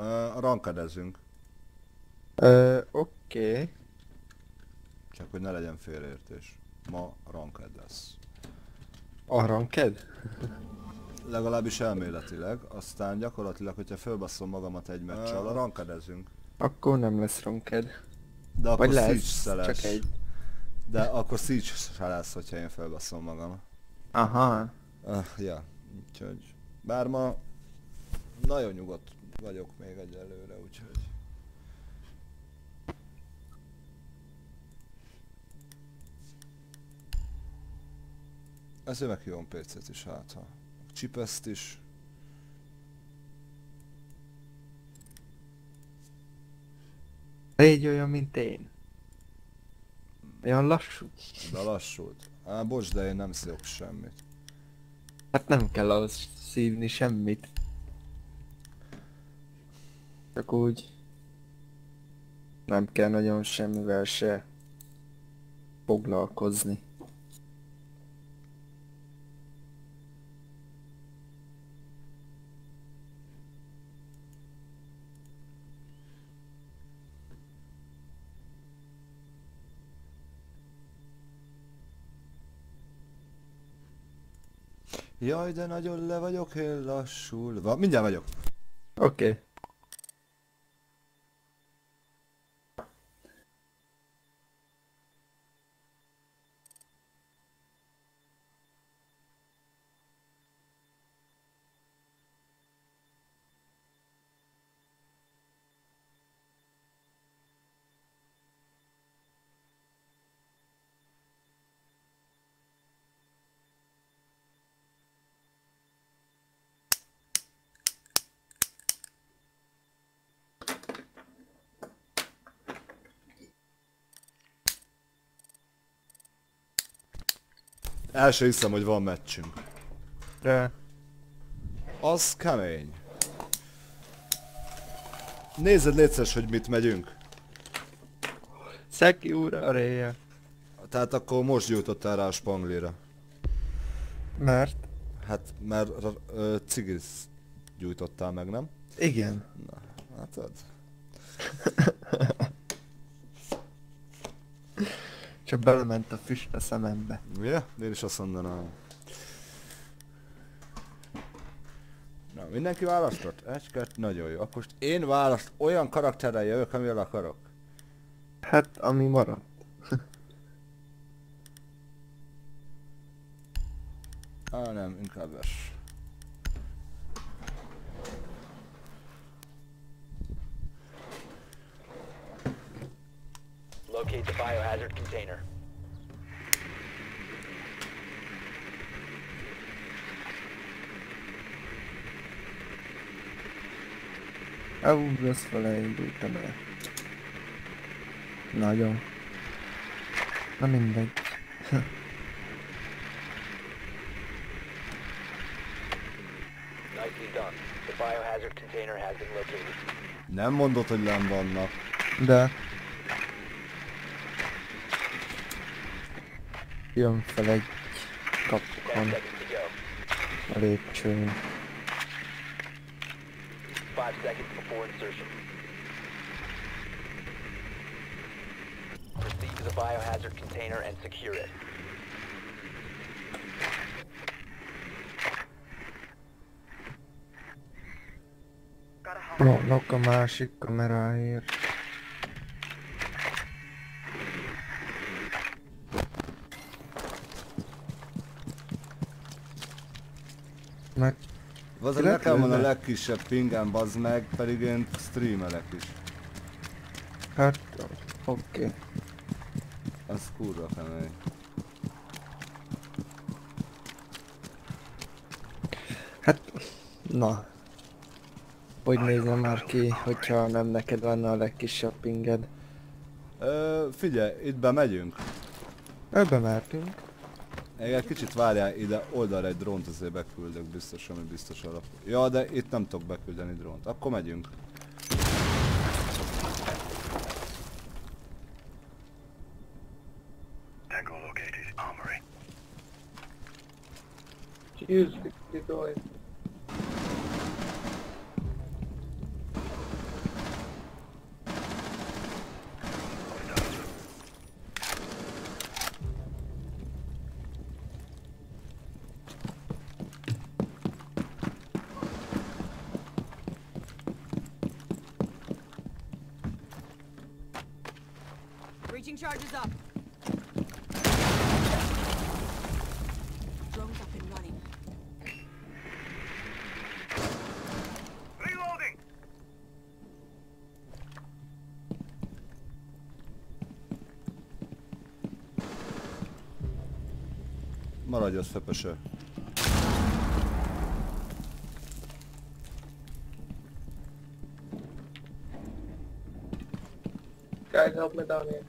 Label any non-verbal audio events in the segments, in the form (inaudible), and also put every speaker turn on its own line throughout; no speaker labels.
Uh, rankedezünk.
Ö, oké.
Csak hogy ne legyen félreértés. Ma ranked lesz.
A ranked?
Legalábbis elméletileg, aztán gyakorlatilag, hogyha fölbasszom magamat egy meccs alatt, rankedezünk.
Akkor nem lesz ranked.
De akkor
Vagy lesz,
szeles.
csak egy.
De akkor Siege se lesz, hogyha én felbasszom magam.
Aha.
Uh, ja, úgyhogy... Bár ma nagyon nyugodt vagyok még egyelőre, úgyhogy... Ezért meghívom PC-t is hát, ha csipeszt is.
Légy olyan, mint én. Olyan lassú.
De lassult. Á, bocs, de én nem szívok semmit.
Hát nem kell ahhoz szívni semmit. Csak úgy. Nem kell nagyon semmivel se foglalkozni.
Jaj, de nagyon le vagyok én lassulva. Mindjárt vagyok.
Oké. Okay.
El se hiszem, hogy van meccsünk.
De
Az kemény. Nézed létszes, hogy mit megyünk.
Szeki úr a réje.
Tehát akkor most gyújtottál rá a spanglira.
Mert?
Hát, mert ö, cigis gyújtottál meg, nem?
Igen.
Hát ad.
Csak belement a füst a szemembe.
Ja, én is azt mondanám. Na, mindenki választott? Egy, kettő, nagyon jó. Akkor most én választ, olyan karakterrel jövök, amivel akarok.
Hát, ami maradt.
Á, nem, inkább vers.
Locate the biohazard container.
Ú, rossz fele indultam el. Nagyon. Na mindegy. (laughs)
Nicely done. The biohazard container has been located.
Nem mondod, hogy nem vannak.
De... Jön fel.
Five seconds before insertion. Proceed to the biohazard container and secure it.
Rohanok a másik kameráért.
Azok
Lehet
nekem van a legkisebb pingem, bazd meg, pedig én streamelek is.
hát oké. Okay.
Az kurva kemény.
Hát na. Hogy nézem már ki, hogyha nem neked lenne a legkisebb pinged?
Ö, figyelj, itt bemegyünk.
Ebbe mertünk.
Egy kicsit várjál ide, oldalra egy drónt azért beküldök, biztos, ami biztos alap. Ja, de itt nem tudok beküldeni drónt. Akkor megyünk.
charges
Maradj az fepese.
Guys, help me down here.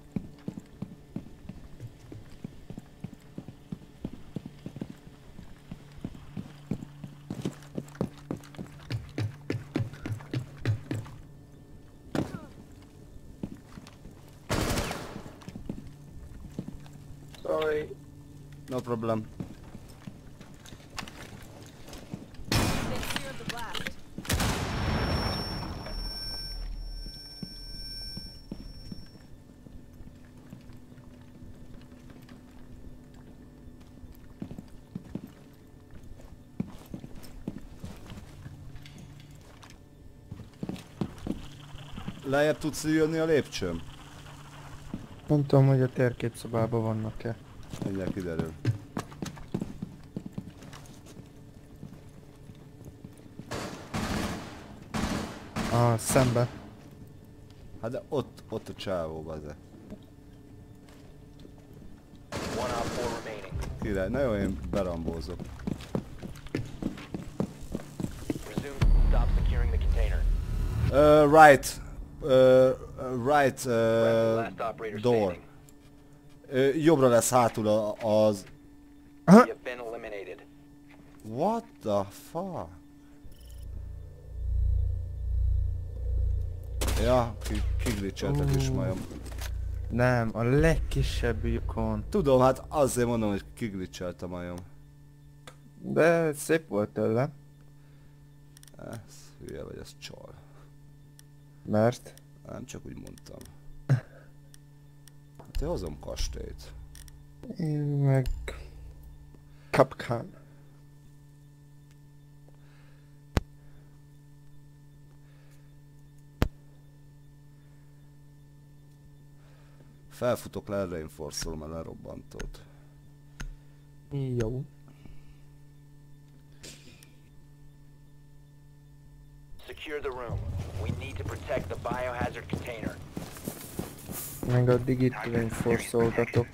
Sorry.
No problem. Lejjebb tudsz jönni a lépcsőn?
Nem tudom, hogy a térképszobában vannak-e.
Mindjárt kiderül.
A szembe.
Hát de ott, ott a csávó, baze. Király, na jó, én berambózok. Uh, right. Uh, right uh, door. Uh, jobbra lesz hátul a, az... What the fuck? Ja, ki, kiglitcseltek is majom.
Nem, a legkisebb lyukon.
Tudom, hát azért mondom, hogy kiglitchelt a majom.
De szép volt tőle.
Ez hülye vagy, ez csal.
Mert
Nem csak úgy mondtam. Hát én hozom kastélyt.
én meg... Kapkán.
Felfutok le, reinforcolom el lerobbantót.
Jó.
Secure the room. Protect the biohazard container.
Meg addig itt reinforcoltatok.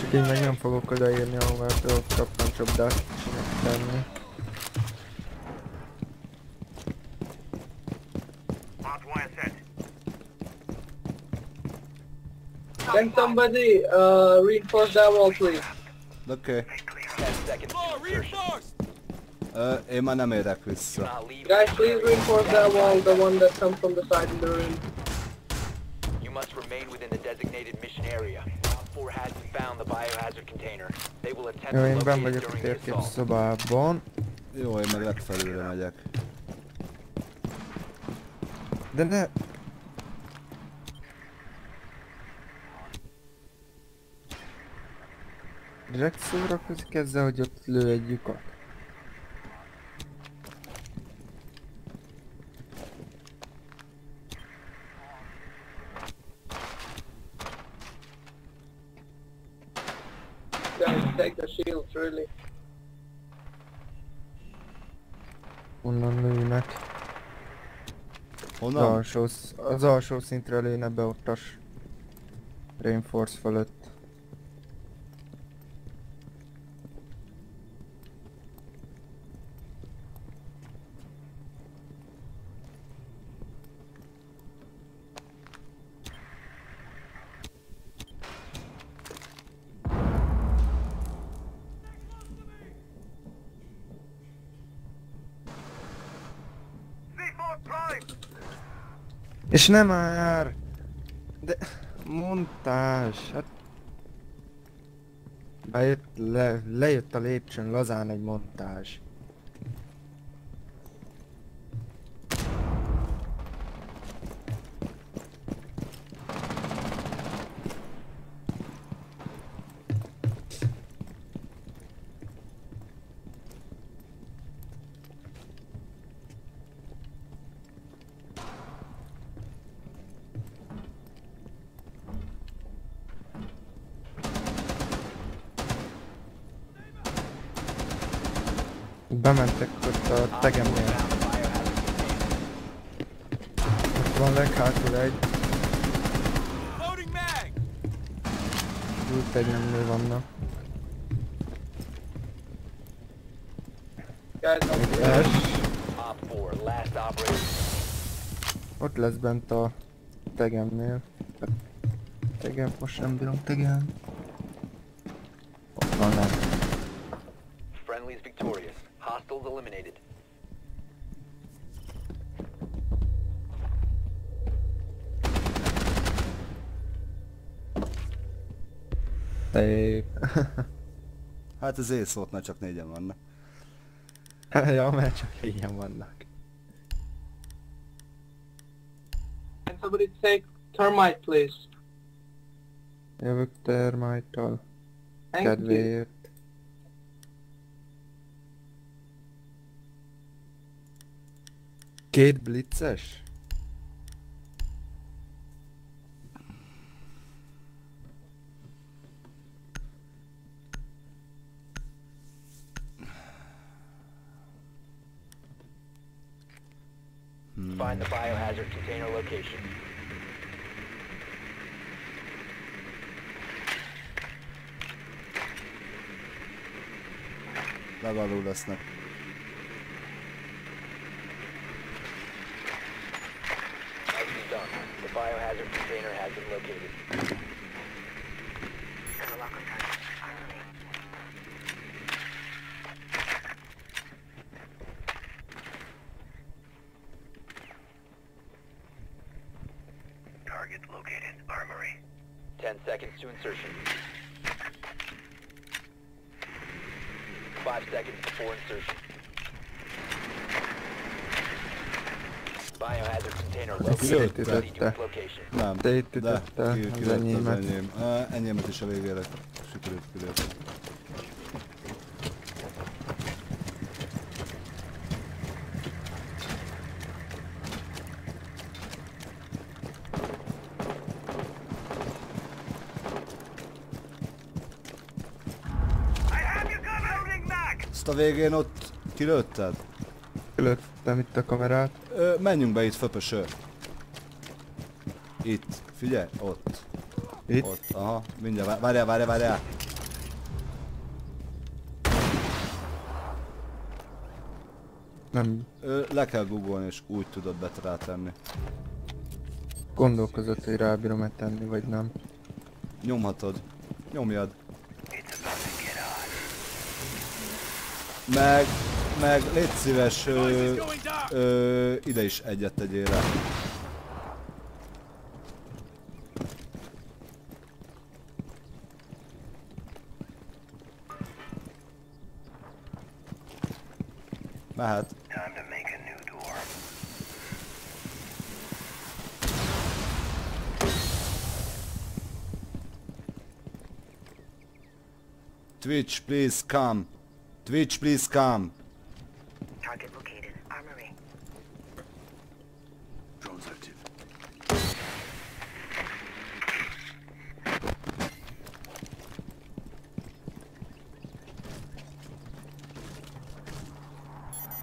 Csak így meg nem fogok odaérni, ahová tudok kappancsapdát tenni.
Can somebody uh, reinforce that wall, please?
Okay.
Ten seconds to insertion.
Uh, én már nem érek
Do
vissza.
not leave.
Guys, please reinforce that wall, the one that comes from the side in the room.
You must remain within the designated mission area. Op 4 hasn't found the biohazard container. They will attempt
Jó,
to
én
locate
benn
it
vagyok a
during the
térkép
assault.
szobában.
Jó, én meg legfelülre megyek.
De ne... Direkt szórakozik ezzel, hogy ott lő egy lyukat.
Take the shields, really.
Onnan lőnek. Az
Honnan?
alsó, sz- az alsó szintre lőne be ott a s- Reinforce fölött. És nem már! De... Montázs, hát... Bejött, le, lejött a lépcsőn lazán egy montázs. Bementek ott a
Op 4
tegemnél. Ott van leghátul egy. Új tegemnél vannak.
Guys, I'm
Még S.
Op 4, last operator.
Ott lesz bent a tegemnél. Tegem, most nem bírom tegem.
Hát ez ész volt, mert csak négyen vannak. (laughs)
ja, mert csak ilyen vannak.
Can somebody take termite, please?
Jövök termite-tal.
Thank you.
Kedvéért. Két blitzes?
Container location.
Legalul lesznek.
Nicely done. The biohazard container has been located. Location.
Nem. De, ki,
az
ki lőtte az
enyémet.
enyém. Uh, enyémet is a végére sikerült kilőtt. Azt a végén ott kilőtted?
Kilőttem itt a kamerát.
Ö, menjünk be itt föpöső. Itt, figyelj, ott.
Itt.
Ott, aha, mindjárt, vá- várjál, várjál, várjál.
Nem
Ö, le kell googolni és úgy tudod bet rátenni.
gondolkozott, hogy rábírom-e tenni, vagy nem.
Nyomhatod. Nyomjad. Meg, meg légy szíves, ö, ö, ide is egyet tegyél rá. Twitch, please come. Twitch, please come.
Target located. Armory. Drones active.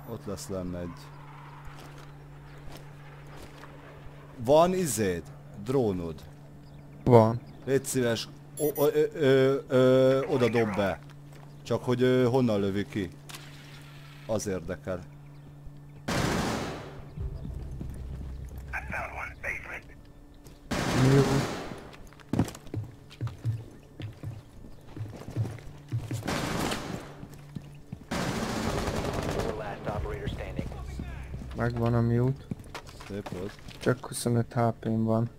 Ott lesz lenne egy... Van izéd? Drónod?
Van.
Légy szíves, o, o, ö, ö, ö, oda dob be. Csak hogy ö, honnan lövi ki. Az érdekel.
Jó. Megvan a mute.
Szép volt.
Csak 25 HP-m van.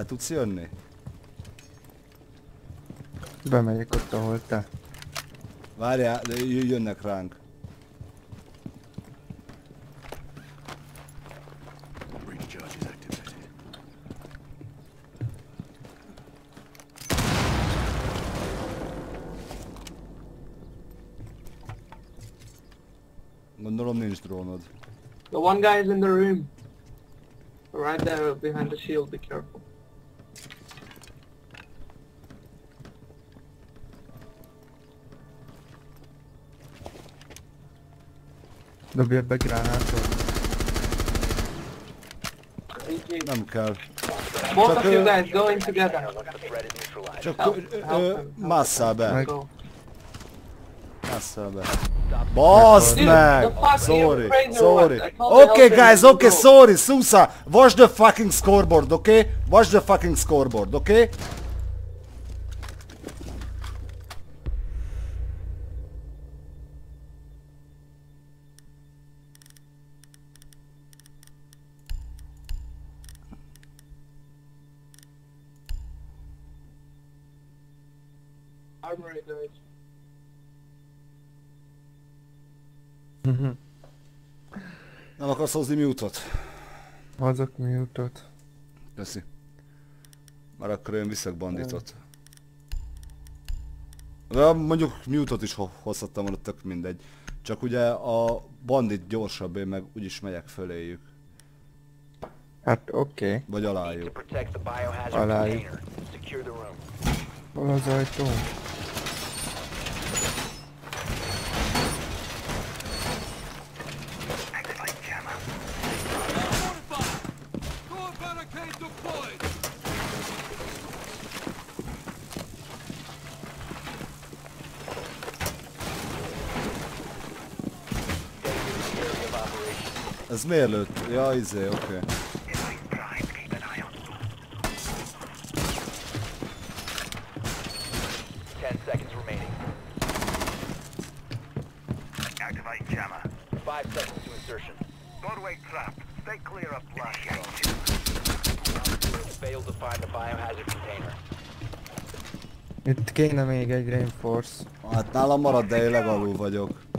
Le tudsz jönni?
Bemegyek ott, ahol te.
Várjál, de jönnek ránk. Gondolom nincs drónod.
The one guy is in the room. Right there behind the shield, be careful.
Dobja be gránátot.
GG.
Nem kell.
Both
Csak,
of you
ö,
guys go in together.
Once the threat is neutralized.
Csak
Help,
ö,
help
ö,
them,
másszál be.
Meg-
Go.
Másszál be. Bazd
Dude,
meg!
the fuck, are you
Sorry,
crazy or
sorry.
what? I told you
Okay
help
guys,
them
okay,
go.
sorry, Susa. Watch the fucking scoreboard, okay? Watch the fucking scoreboard, okay?
Armory guys.
Akarsz hozni mute-ot?
Azok mi jutott.
Köszi. Már akkor én viszek banditot. De mondjuk mute-ot is ho- hozhattam volna, tök mindegy. Csak ugye a bandit gyorsabb, én meg úgyis megyek föléjük.
Hát oké. Okay.
Vagy alájuk.
Alájuk. Hol az ajtó?
Activate jammer.
Dedicated area of operation.
Ez miért lőtt? Ja, izé, oké. Okay.
Device primed. Keep an eye on.
Ten seconds remaining.
Activate jammer.
Five seconds to insertion.
Doorway trap. Stay clear of blast zone.
Failed to find the biohazard container.
Itt kéne még egy reinforce.
Hát nálam marad, de én legalul vagyok.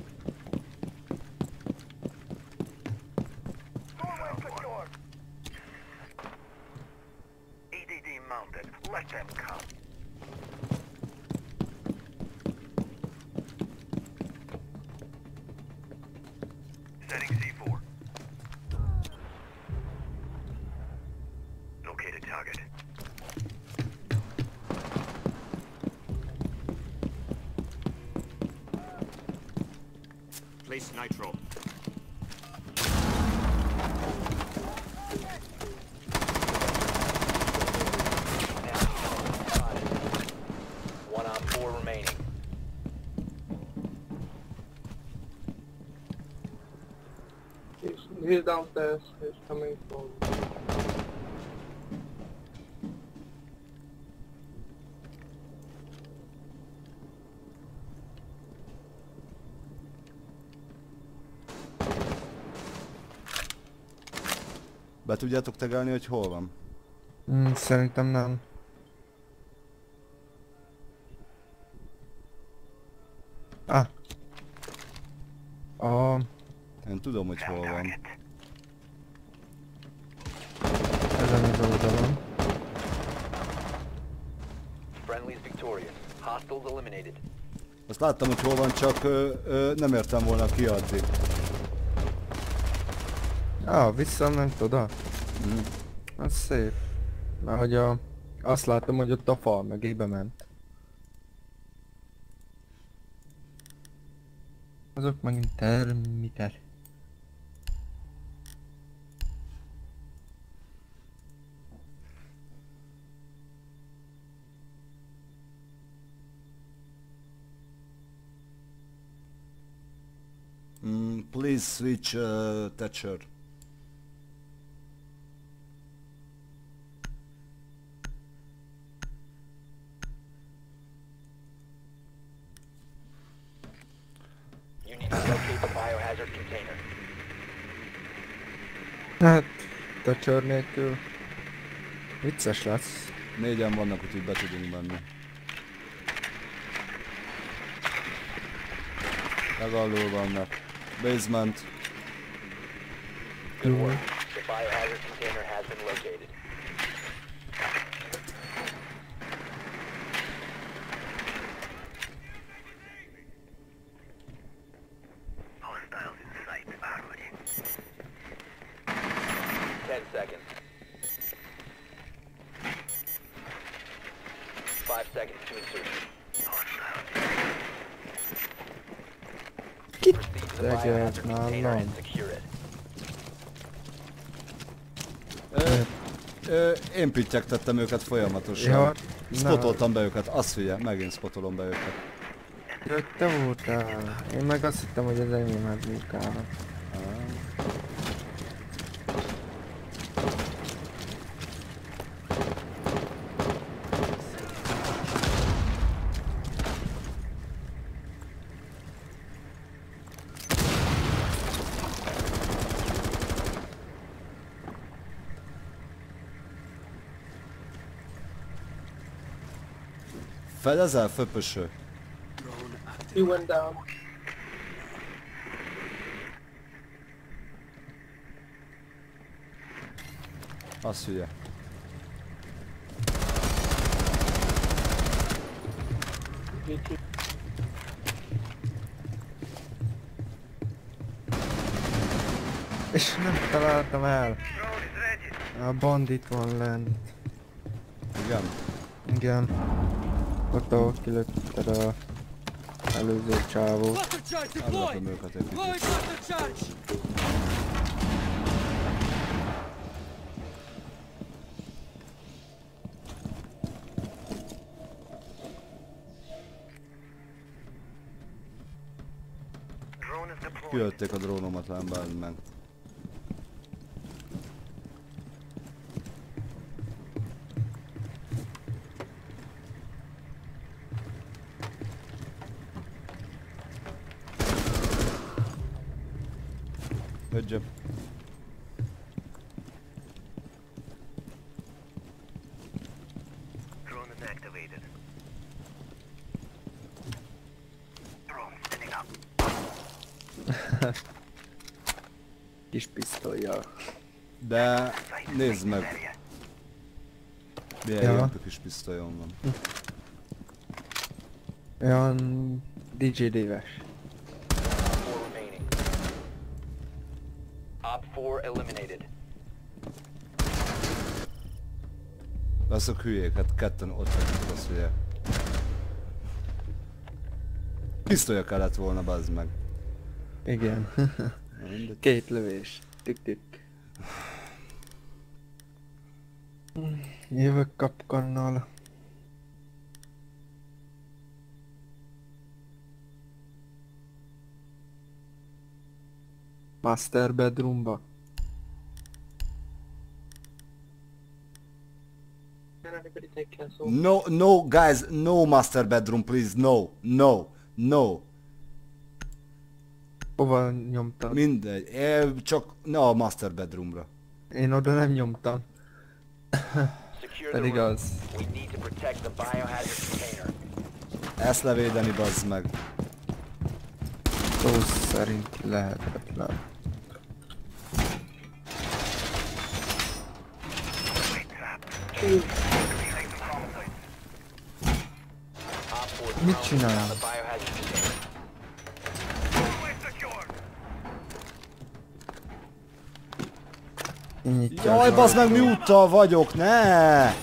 Coming from.
Be tudjátok tegelni, hogy hol van?
Hmm, szerintem nem. Ah. A...
Én tudom, hogy hol van.
Ezen az oldalon.
Friendly's victorious. Hostiles eliminated.
Azt láttam, hogy hol van, csak ö, ö, nem értem volna ki addig.
Ah, visszament oda.
Mhm.
Az szép. Mert hogy a... Azt látom, hogy ott a fal mögébe ment. Azok megint termiter.
Switch uh, Thatcher.
You need to locate the biohazard container.
Hát, toucher nélkül. Vicces lesz.
Négyen vannak, úgyhogy be tudunk menni. Legalul vannak. Basement.
Good work. The biohazard container has been located.
Én pittyegtettem őket folyamatosan.
Ja,
Spotoltam be őket, azt figyelj, megint spotolom be őket.
Te voltál? Én meg azt hittem, hogy az enyémet bukálnak.
Felezel, föpöső?
He went down.
Azt.
VT.
És nem találtam el. A bandit van lent.
Igen.
Igen. Ott ahol kilőtted a előző csávót.
Elrakom őket egy. Kilőtték a drónomat, nem bárd meg. Good job.
Drone is activated. Drone spinning up.
Kis pisztolyjal.
De
Sight
nézd meg,
area.
milyen
Ja.
jó kis pisztolyom van.
4 eliminated.
Azok hülyék, hát ketten ott vagyunk, azt ugye. Pisztolya kellett volna, bazd meg.
Igen. (laughs) Két lövés. Tük tük. Jövök kapkannal. Master bedroomba.
No, no, guys, no master bedroom, please, no, no, no.
Hova nyomtad?
Mindegy, eh, csak ne a master bedroomra.
Én oda nem nyomtam.
Secure the
Pedig az.
We need to protect the biohazard container.
Ezt levédeni, bazd meg.
Szó szerint lehetetlen.
Wait, trap.
Two.
Relaying the homicide.
Op 4
Mit csinál? Kinyitja
Jaj,
az
bazd meg, mi úttal vagyok, ne!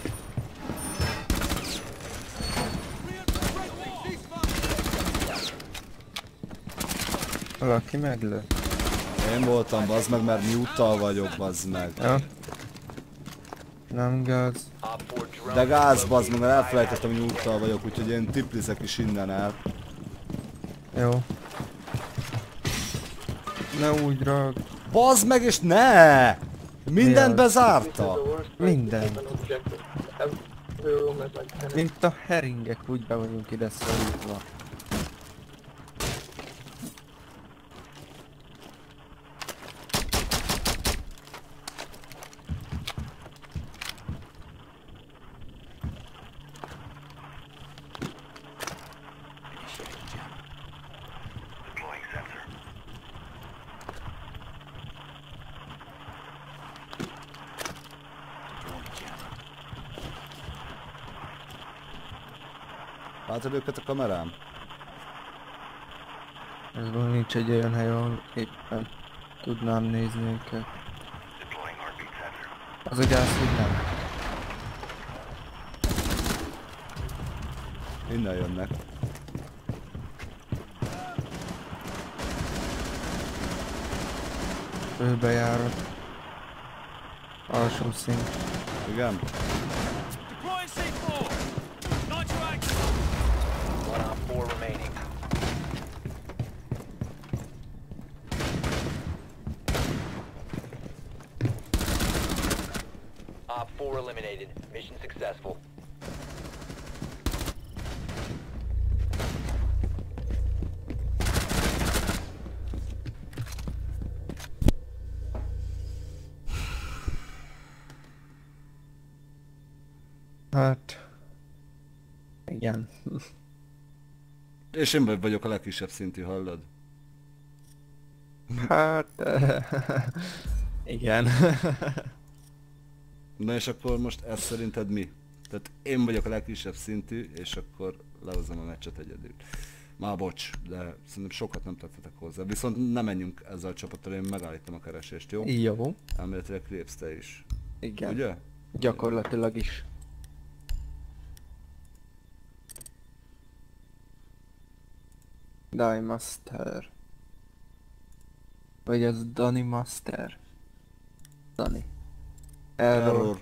Valaki meglő.
Én voltam, bazd meg, mert mi úttal vagyok, bazd meg.
Ja. Nem gáz.
Op 4 drone
De gáz, bazd meg, mert elfelejtettem, hogy úttal vagyok, úgyhogy én tiplizek is innen el.
Jó. Ne úgy rag.
Bazd meg, és ne! Mindent bezárta.
Minden.
keep an objective. Every room is like 10
Mint a heringek úgy be vagyunk ide szorítva.
Látod őket a kamerám?
Ez van nincs egy olyan hely, ahol éppen tudnám nézni őket. Az a gáz, hogy nem.
Innen jönnek.
Főbejárat. Alsó szint.
Igen?
4 eliminated. Mission successful.
Hát... Igen.
És én vagyok a legkisebb szintű, hallod?
Hát... (laughs) Igen. (laughs)
Na és akkor most ez szerinted mi? Tehát én vagyok a legkisebb szintű, és akkor lehozom a meccset egyedül. Már bocs, de szerintem sokat nem tettetek hozzá. Viszont nem menjünk ezzel a csapattal, én megállítom a keresést, jó?
Jó.
Elméletileg Krebs te is.
Igen.
Ugye?
Gyakorlatilag is. Die Master. Vagy az Dani Master? Dani. Error.
Error.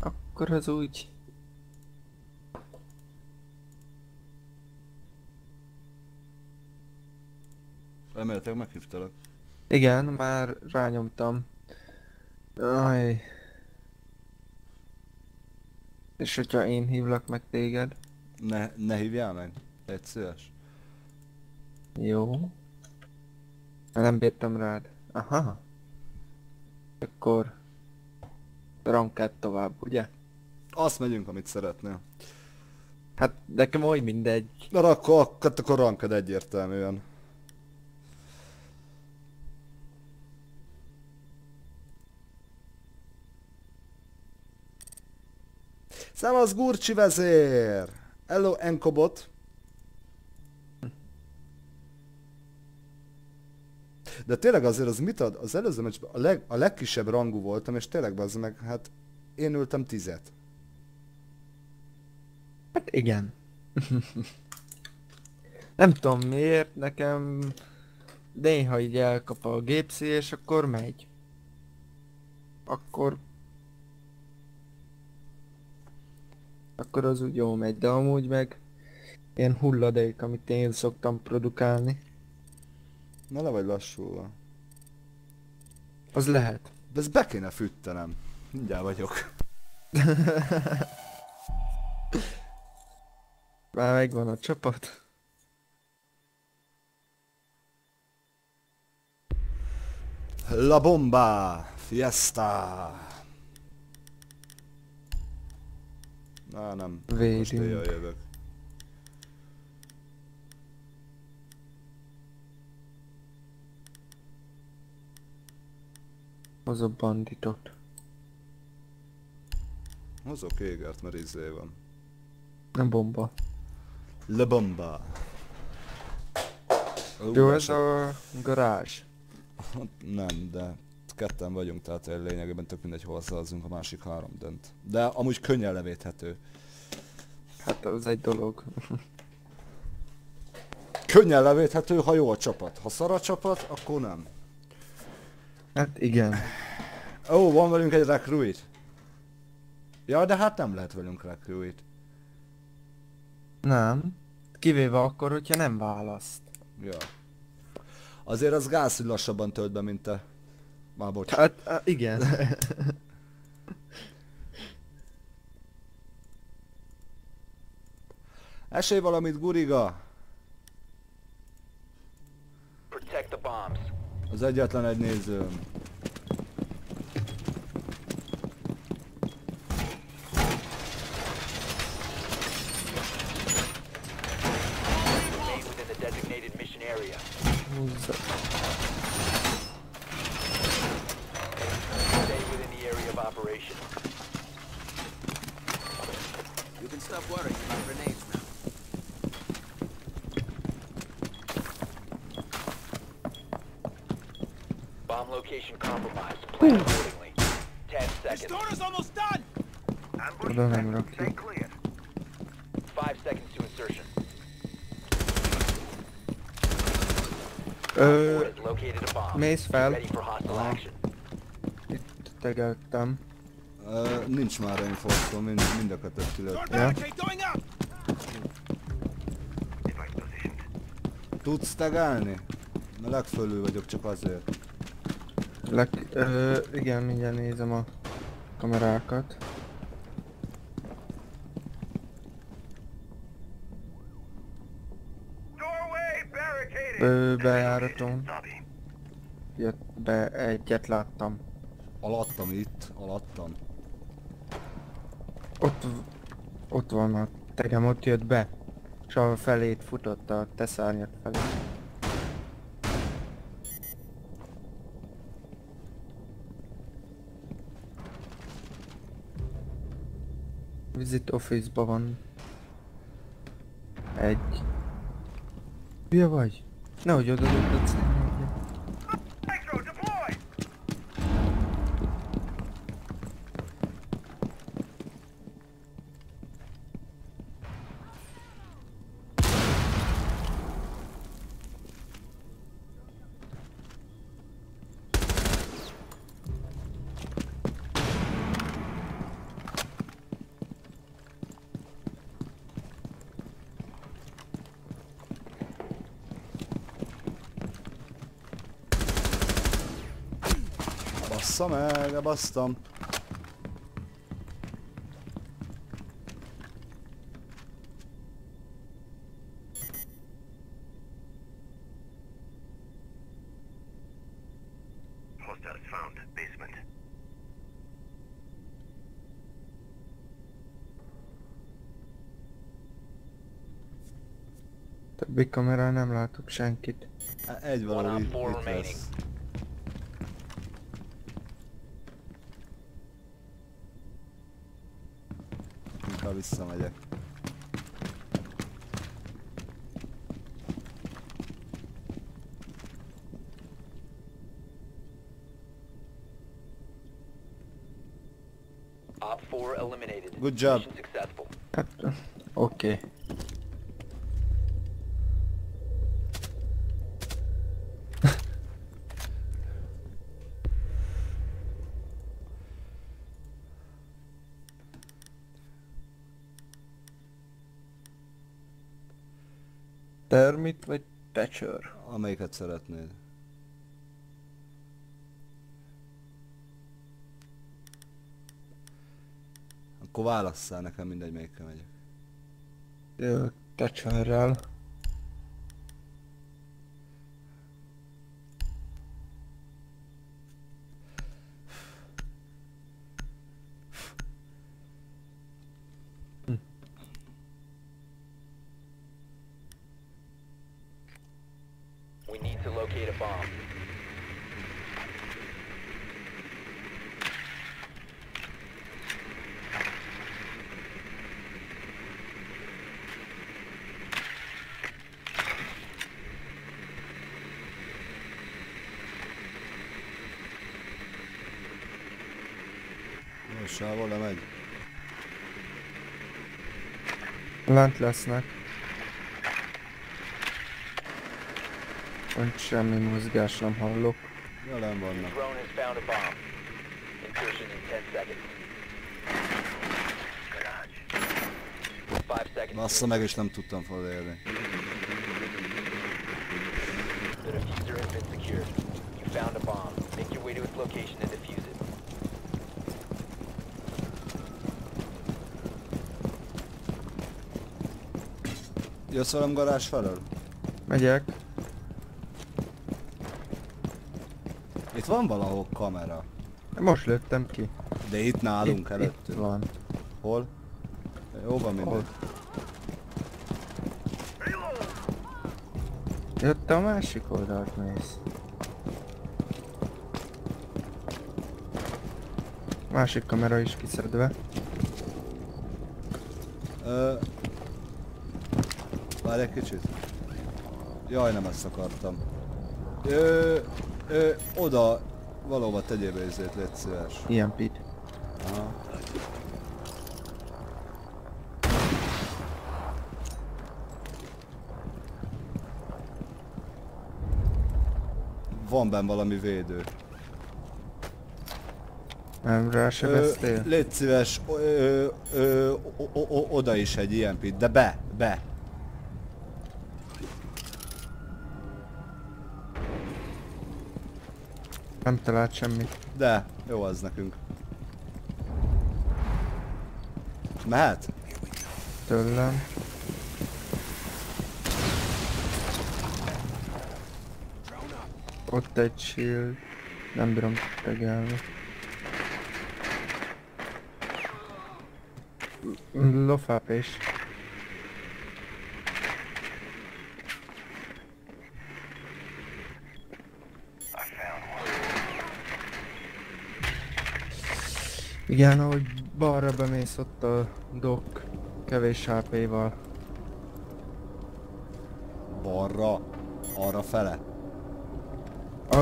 Akkor az úgy.
Elméletileg meghívtalak.
Igen, már rányomtam. Aj. És hogyha én hívlak meg téged?
Ne, ne hívjál meg. Egy szíves.
Jó. Nem bírtam rád. Aha. Akkor... Rankát tovább, ugye?
Azt megyünk, amit szeretnél.
Hát nekem oly mindegy.
Na akkor, akkor, akkor ranked egyértelműen. Szevasz Gurcsi vezér! Hello Enkobot! De tényleg azért az mit ad? Az előző meccsben a, leg, a legkisebb rangú voltam, és tényleg az meg, hát én ültem tizet.
Hát igen. (laughs) Nem tudom miért, nekem néha így elkap a gépszi, és akkor megy. Akkor... Akkor az úgy jó megy, de amúgy meg ilyen hulladék, amit én szoktam produkálni.
Na le vagy lassulva.
Az lehet.
De ezt be kéne fűtenem. Mindjárt vagyok. (laughs)
Már megvan a csapat.
La bomba! Fiesta! Na nem. Most
Védünk.
éjjel jövök.
Az a banditot.
Hozok égert, mert izé van.
Nem bomba.
La bomba!
Jó, ez a garázs.
Nem, de ketten vagyunk, tehát lényegében tök mindegy, hol szavazunk a másik három dönt. De amúgy könnyen levéthető.
Hát az egy dolog.
Könnyen levéthető, ha jó a csapat. Ha szar a csapat, akkor nem.
Hát igen.
Ó, van velünk egy recruit. Ja, de hát nem lehet velünk recruit.
Nem. Kivéve akkor, hogyha nem választ.
Ja. Azért az gáz, hogy lassabban tölt be, mint te. Már bocs.
Hát, hát igen. (laughs)
Esély valamit, Guriga!
Protect the bombs.
Az egyetlen egy nézőm.
Remain within the designated mission area. Stay within the area of operation.
You can stop worrying about grenades now.
Bomb location compromised. Plan accordingly. Ten seconds.
Stoner's almost done!
Ambush
Oda nem
detected.
rakjuk.
Stay clear.
Five seconds to insertion.
Ö,
Four has located a bomb.
mész
Be
fel. Itt tegeltem.
Ö, nincs már reinforcom, mind, mind a kettőt
Throw
kilőtt.
barricade going up!
Device positioned.
Tudsz tegálni? Mert legfölül vagyok csak azért.
Lek, ö, igen, mindjárt nézem a kamerákat. Ö, bejáraton. Be, egyet láttam.
Alattam itt, alattam.
Ott, ott van a tegem, ott jött be. És a felét futott a te szárnyad felé. Visit Office-ba van. Egy. Hülye vagy? Nehogy oda tudod
Nitro deploy!
Bassza meg, basztam.
Hostiles found. Basement.
Többi kamerán nem látok senkit.
Egy
One
valami itt,
four
itt
remaining.
lesz. Visszamegyek.
Op 4 eliminated.
Good job.
Mission successful.
Hát, oké. Okay. Termit Thatcher?
Amelyiket szeretnéd. Akkor válasszál nekem mindegy melyikkel megyek.
Ö, Thatcherrel.
We need to locate a bomb.
Jó, sávol lemegy.
Lent lesznek. Nincs semmi mozgás, nem hallok.
Jelen vannak.
Drone has found a bomb. Insertion in 10 seconds. Five seconds.
Bassza meg és nem tudtam felérni.
Found a bomb. Make your way to its location and
Jössz velem garázs felől?
Megyek.
Itt van valahol kamera.
Most lőttem ki.
De itt nálunk
itt,
előtt.
itt van.
Hol? Jó van mindegy.
Hol? Jött a másik oldalt mész. Másik kamera is kiszedve.
Ö... Várj egy kicsit. Jaj, nem ezt akartam. Ö, ö, oda valóban tegyél be ezért, légy szíves.
Ilyen pit.
Aha. van benne valami védő.
Nem rá se
Ö,
vesztél?
légy szíves, ö, ö, ö, o- o- o- oda is egy ilyen pit, de be, be.
Nem talált semmit.
De, jó az nekünk. Mehet?
Tőlem. Ott egy shield. Nem bírom tegelni. Lofáp is. Igen, ahogy balra bemész ott a dok kevés HP-val.
Balra, arra fele.
A...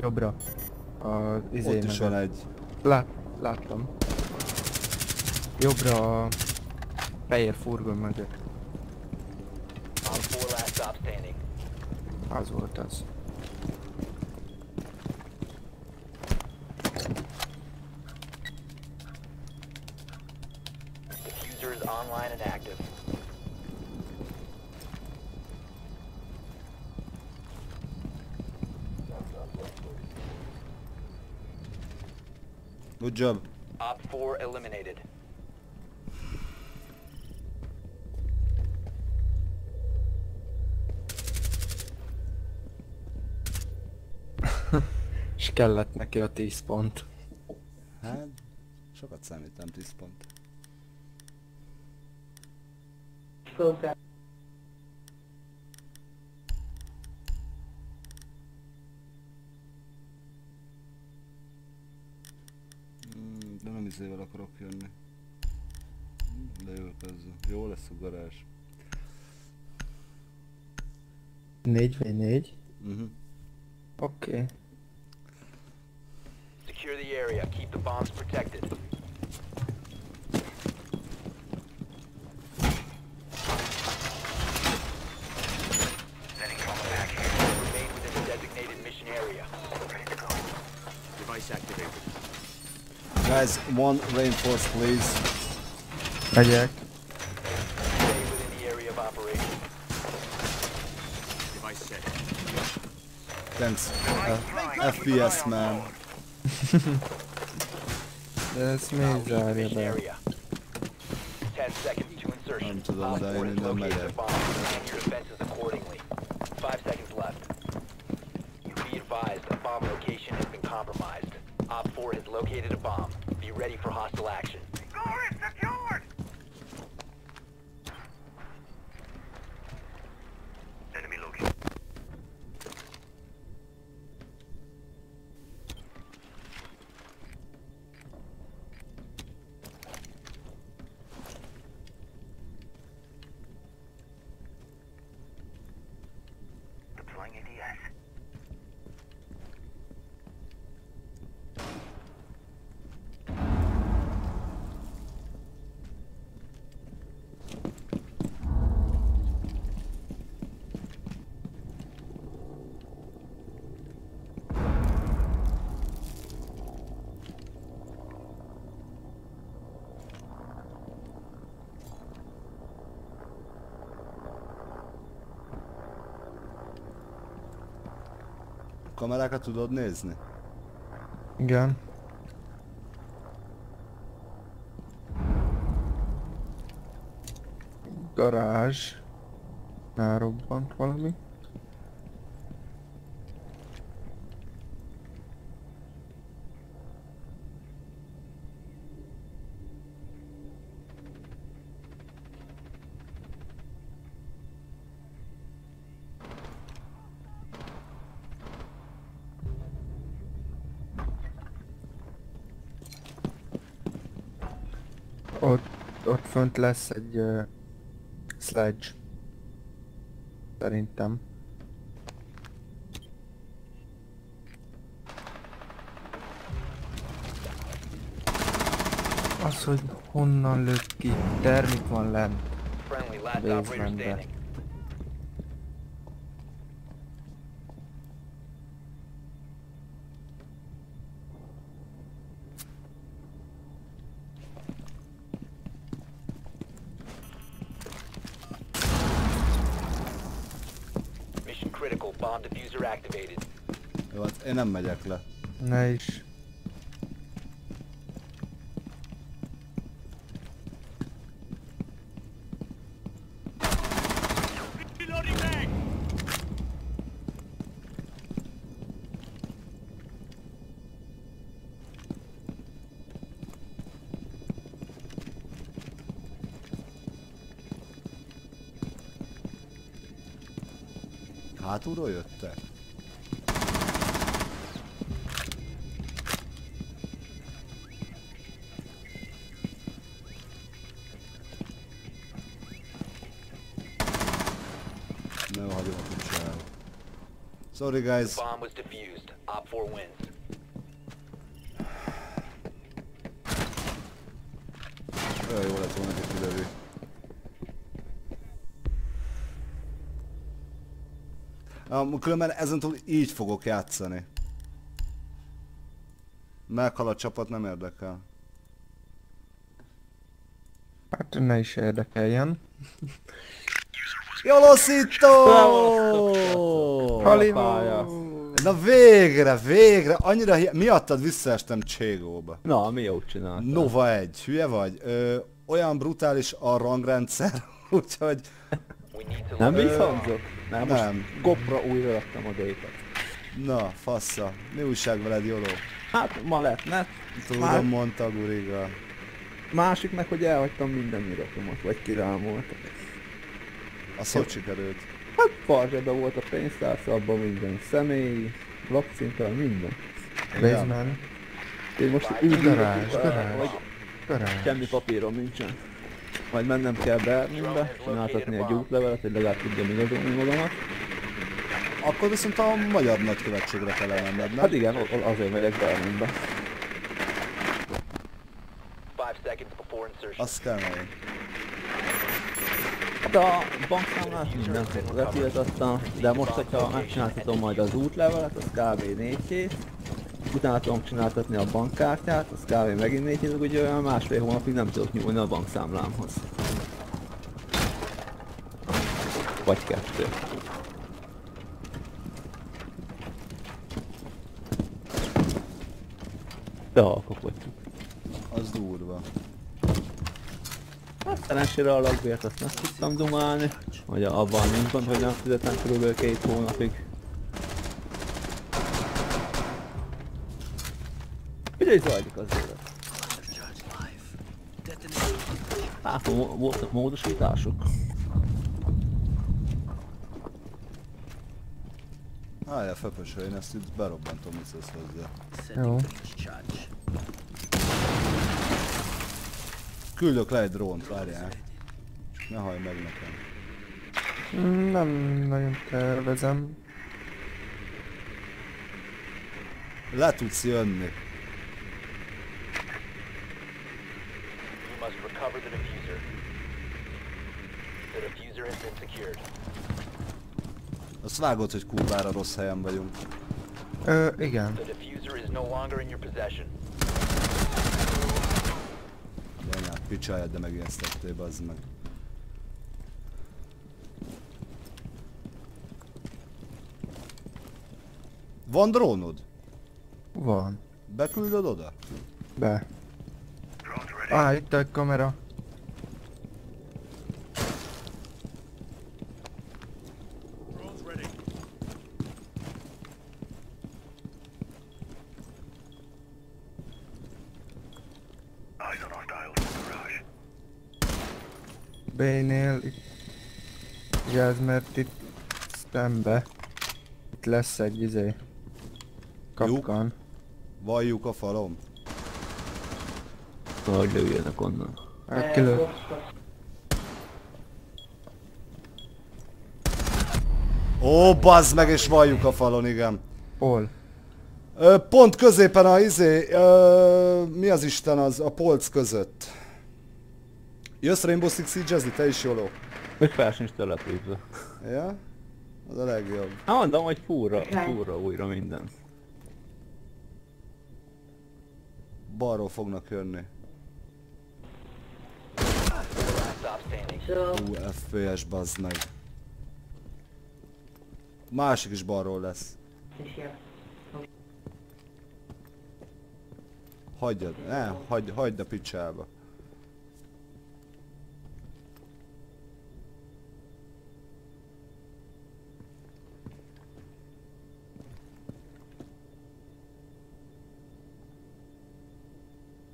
Jobbra. A izé
Ott is van egy.
Lát, láttam. Jobbra a fehér furgon mögött.
Op 4 last stop standing.
Az volt az.
Job.
Op 4 eliminated. (laughs)
És kellett neki a 10 pont.
Hát, sokat számít, nem 10 pont.
So sad.
Mm, de nem izével akarok jönni. De jó ezzel. Jó lesz a garázs.
4v4.
Mhm.
Oké. Okay.
Secure the area. Keep the bombs protected. Remain within the designated mission area.
Device activated.
Guys, one reinforce please.
Megyek.
Stay within the area of operation.
Device set.
Thanks. Uh, FPS man.
De ezt még
Leave the
zárja
mission
be.
area. 10 seconds to insertion.
Nem tudom,
Op
de
4
én
has
nem
located
megyek.
the bomb. Plan your defenses accordingly. 5 seconds left. Be advised, a bomb location has been compromised. Op 4 has located a bomb. Be ready for hostile action.
Kamerákat tudod nézni?
Igen. Garázs. Rárobbant valami. Ott, ott fönt lesz egy uh, sledge. Szerintem. Az, hogy honnan lőtt ki, termit van lent.
Friendly, last operator standing. critical. Bomb diffuser activated.
Jó, hát én nem megyek le.
Ne is.
Hátulról jöttek? Sorry guys.
Bomb was defused. Op 4 wins.
Olyan jó lett volna, hogy kilövi. Um, különben ezentúl így fogok játszani. Meghal a csapat, nem érdekel.
Hát ne is érdekeljen.
Jolosito! (laughs)
Halima!
Na végre, végre! Annyira hi- miattad visszaestem Cségóba.
Na, mi jót csináltál?
Nova egy, hülye vagy? Ö, olyan brutális a rangrendszer, (laughs) úgyhogy
Nem visszhangzott? Nem, most
Nem.
gopra újra raktam a dékat.
na, fassa. Mi újság veled, Joló?
Hát ma lett net.
Tudom,
Már-
mondta Guriga.
Másik meg, hogy elhagytam minden iratomat, vagy kirámoltak.
Az hogy sikerült?
Hát farzsebe volt a pénztár, abban minden személy, lakcímtelen, minden.
Basement.
Én most úgy
Garázs, garázs. Garázs.
semmi papírom nincsen. Majd mennem kell Berlinbe, csináltatni egy útlevelet, hogy legalább tudjam igazolni magamat.
Akkor viszont a magyar nagykövetségre kell elmenned, nem?
Hát igen, azért megyek Berlinbe.
Azt kell meg.
De a bankszámlát mindent letiltattam, de most, hogyha megcsináltatom majd az útlevelet, az kb. 4 hét. Utána tudom csináltatni a bankkártyát, az kb. megint 4 hét, ugye olyan másfél hónapig nem tudok nyúlni a bankszámlámhoz. Vagy kettő. De alkotjuk.
Az durva.
Hát szerencsére a lakbért azt nem tudtam dumálni, hogy abban nincs gond, hogy nem fizetem körülbelül két hónapig. Ugye zajlik az élet? Hát voltak módosítások.
Állja, fepöső, én ezt itt berobbantom vissza hozzá.
Jó.
Küldök le egy drónt, várjál. Ne hajj meg nekem.
Nem nagyon tervezem.
Le tudsz jönni. Azt vágod, hogy kurvára rossz helyen vagyunk.
Ö, igen.
The diffuser is no longer in your possession.
De anyád, picsáját, de megijesztettél, bazd meg. Van drónod?
Van.
Beküldöd oda?
Be. Á, itt a kamera. B-nél itt... Vigyázz, mert itt szembe. Itt lesz egy izé. Kapkan.
Valljuk a falom.
Hogy lőjenek onnan.
Hát kilő.
Ó, bazd meg, és valljuk a falon, igen.
Hol?
Ö, pont középen a izé, ö, mi az Isten az, a polc között. Jössz Rainbow Six siege te is jóló.
Még fel sincs telepítve.
Ja? Az a legjobb.
Hát mondom, hogy fúrra, fúrra újra minden.
Balról fognak jönni. Ú, FPS bazd meg. Másik is balról lesz. Hagyjad, ne, hagyd, hagyd a picsába.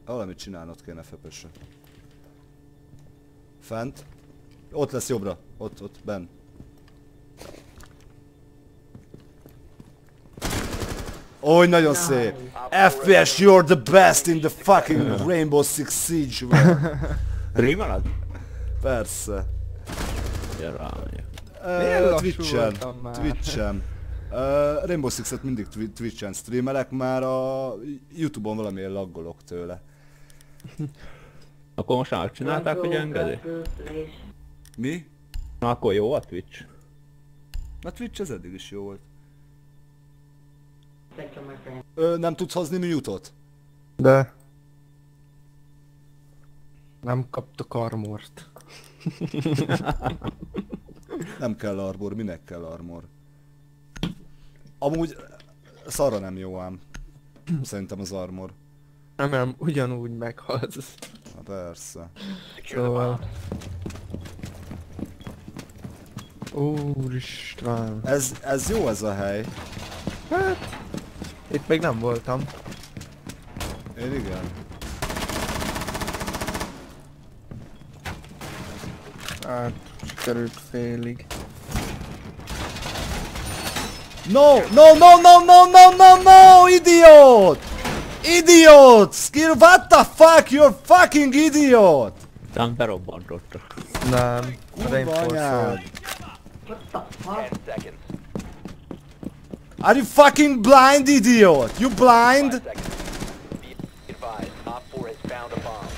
Valamit csinálnod kéne Fepesre. Fent. Ott lesz jobbra. Ott, ott, benn. Oly, nagyon szép. FPS, you're the best in the fucking Rainbow Six Siege. man.
Rímeled?
Persze. Uh, Twitchen. Twitchen. Uh, Rainbow Six-et mindig twi- Twitchen streamelek, már a Youtube-on valamiért laggolok tőle. (laughs)
Akkor most már csinálták, hogy engedi?
Mi?
Na akkor jó a Twitch.
A Twitch az eddig is jó volt. Ö, nem tudsz hozni mute-ot?
De... Nem kaptok armort. (laughs)
Nem kell armor, minek kell armor? Amúgy szarra nem jó ám. Szerintem az armor.
Nem, nem, ugyanúgy meghalsz.
Na persze.
Szóval... Úristen.
Ez, ez jó ez a hely.
Itt még nem voltam.
Én igen.
Hát, sikerült félig.
No, no, no, no, no, no, no, no, idiot! Idiot! Skill, what the fuck, you're fucking idiot!
Nem berobbantotta.
Nem,
Kurva anyád!
volt.
10 seconds.
Are you fucking blind, idiot? You
5
blind?
seconds. Be advised, Op 4 has found a bomb.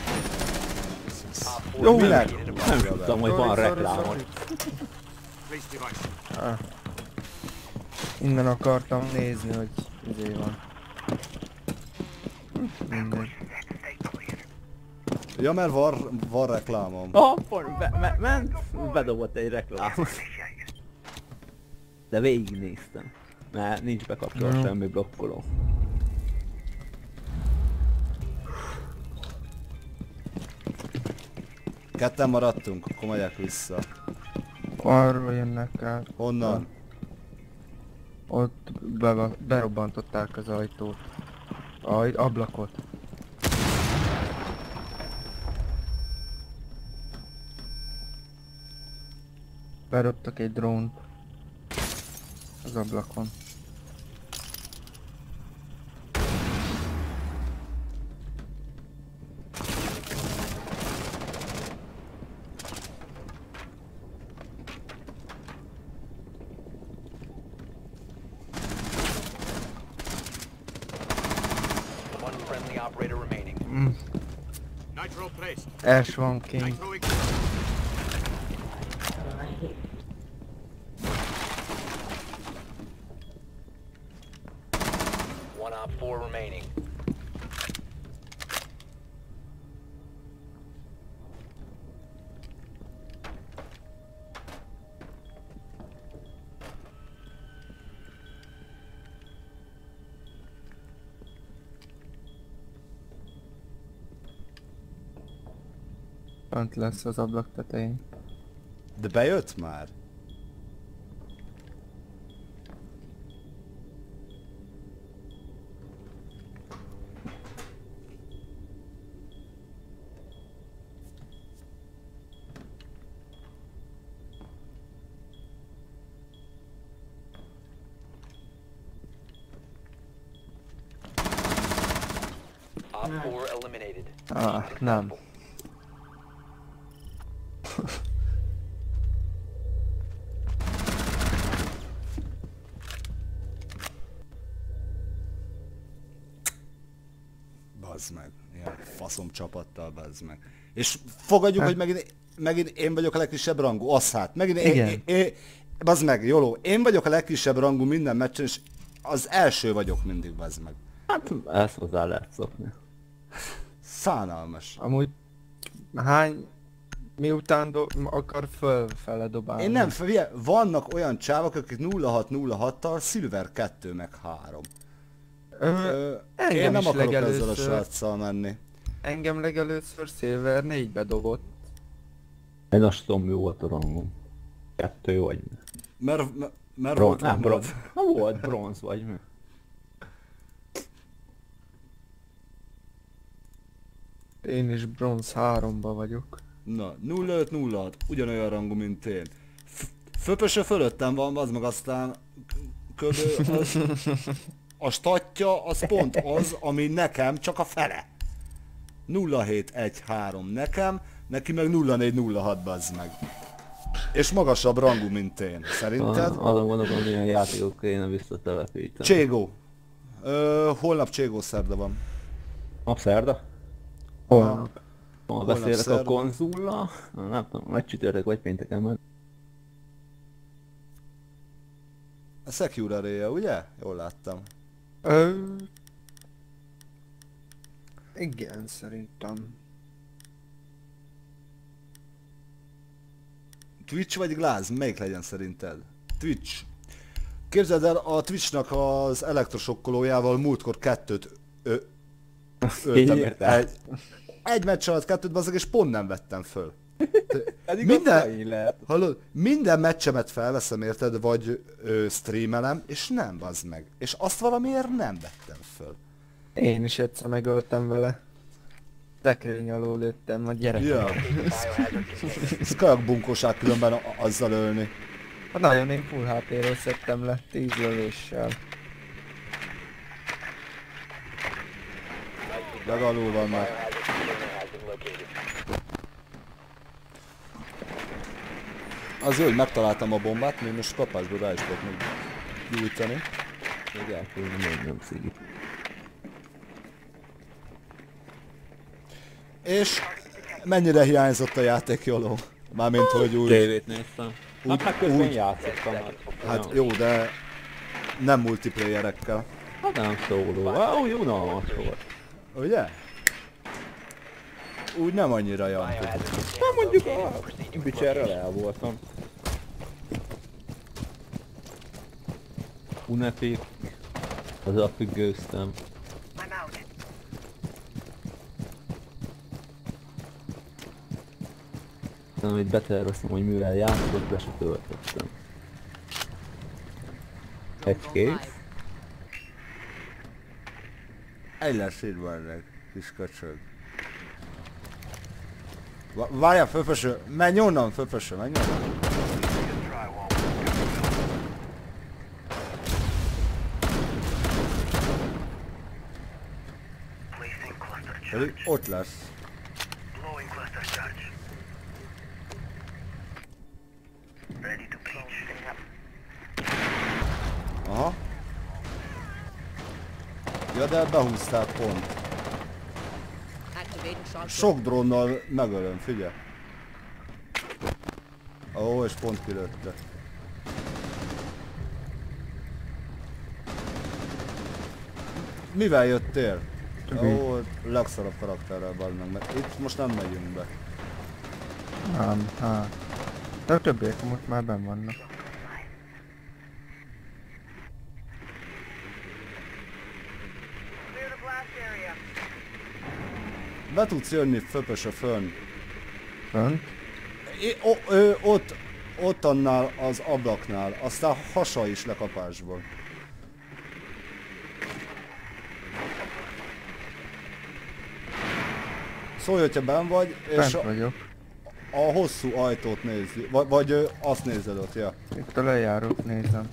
Op 4
Jó, minek?
Nem tudtam, hogy van reklámod.
device.
Innen akartam nézni, hogy izé van. Mindegy.
Ja, mert van, van reklámom.
Ah, pont, be, me, ment, bedobott egy reklámot. De végignéztem. Mert nincs bekapcsolva
Jó.
semmi blokkoló.
Ketten maradtunk, akkor megyek vissza.
Arról jönnek át.
Honnan?
Ott be, berobbantották az ajtót. Aj, ablakot. Berobtak egy drónt. Az ablakon. wrong, King. Fönt lesz az ablak tetején.
De bejött már?
Op 4 eliminated.
Ah, nem.
Csapattal, bazd meg. És fogadjuk,
Hát-
hogy megint, megint én vagyok a legkisebb rangú. Az hát. Megint
Igen.
én, én, én, bazd meg, Joló, én vagyok a legkisebb rangú minden meccsen, és az első vagyok mindig, bazd meg.
Hát ezt hozzá lehet szokni.
Szánalmas.
Amúgy hány Miután do- akar fölfele dobálni.
Én nem, figyelj, vannak olyan csávok, akik 0606-tal Silver 2 meg 3.
Ö,
Ö,
engem
én nem
is
akarok ezzel a sráccal menni.
Engem legelőször Silver 4-be dobott.
Én azt tudom, mi volt a rangom. Kettő vagy mi?
Mert, mert, mert
Bron,
volt
nem, bronz. Na volt bronz vagy mi?
Én is bronz 3-ba vagyok.
Na, 0506, ugyanolyan rangú, mint én. Föpöse fölöttem van, az meg aztán ködő, az, (laughs) a statja az pont az, ami nekem csak a fele. 0713 nekem, neki meg 0406 bazd meg. És magasabb rangú, mint én. Szerinted?
Ah, Azon gondolom, milyen játékok kéne visszatelepíteni.
Cségó. Ö, holnap Cségó szerda van.
Nap szerda?
Hol?
Ma
Holnap
beszélek
szerda.
a konzullal. Nem tudom, vagy csütörtök, vagy pénteken már.
A Secure ugye? Jól láttam.
Ö... Igen, szerintem.
Twitch vagy Glass? Melyik legyen szerinted? Twitch. Képzeld el, a Twitchnak az elektrosokkolójával múltkor kettőt ö, öltem. Egy, egy meccs alatt kettőt bazzag, és pont nem vettem föl. (laughs)
Eddig
Minden-. Hallod, minden meccsemet felveszem, érted, vagy ö, streamelem, és nem bazd meg. És azt valamiért nem vettem föl.
Én is egyszer megöltem vele. Tekrény alól lőttem a gyerek.
Ja, ez kajak bunkóság különben a- azzal ölni.
Hát nagyon én full HP-ről szedtem le 10 lövéssel.
Legalul van már. Az jó, hogy megtaláltam a bombát, még most kapásból rá is tudok még gyújtani.
Még elkülönöm, nem szigi.
És mennyire hiányzott a játék jóló? Mármint, hogy úgy...
Tévét néztem.
Úgy-
Hát meg közben
úgy-
játszottam. Hát,
Hát jó, de nem multiplayerekkel.
Hát nem szóló. Wow, jó unalmas volt.
Ugye? Úgy nem annyira.
Biohazard
Hát mondjuk a Witcherrel el voltam. Unepik. Az apig gőztem. Nem, amit beterveztem, hogy mivel játszok, be se töltöttem. Egy kész.
Egy lesz Silvernek, kis köcsög. Várjál, fölföső, menj onnan, fölföső, menj onnan. Ott lesz. Aha. Ja, de behúztál pont.
Shock.
Sok drónnal megölöm, figyelj. Ó, és pont kilőtte. Mivel jöttél? Ó, legszarabb karakterrel meg, mert itt most nem megyünk be.
Nem, hát. De a többiek most már benn vannak.
Be tudsz jönni föpösö fönn.
Fönt?
I, o, ö, ott, ott annál az ablaknál, aztán hasa is lekapásból. Szólj, hogyha benn vagy, és
Bent
a,
vagyok.
a hosszú ajtót nézi, vagy, vagy azt nézed ott, ja.
Itt a lejárót nézem.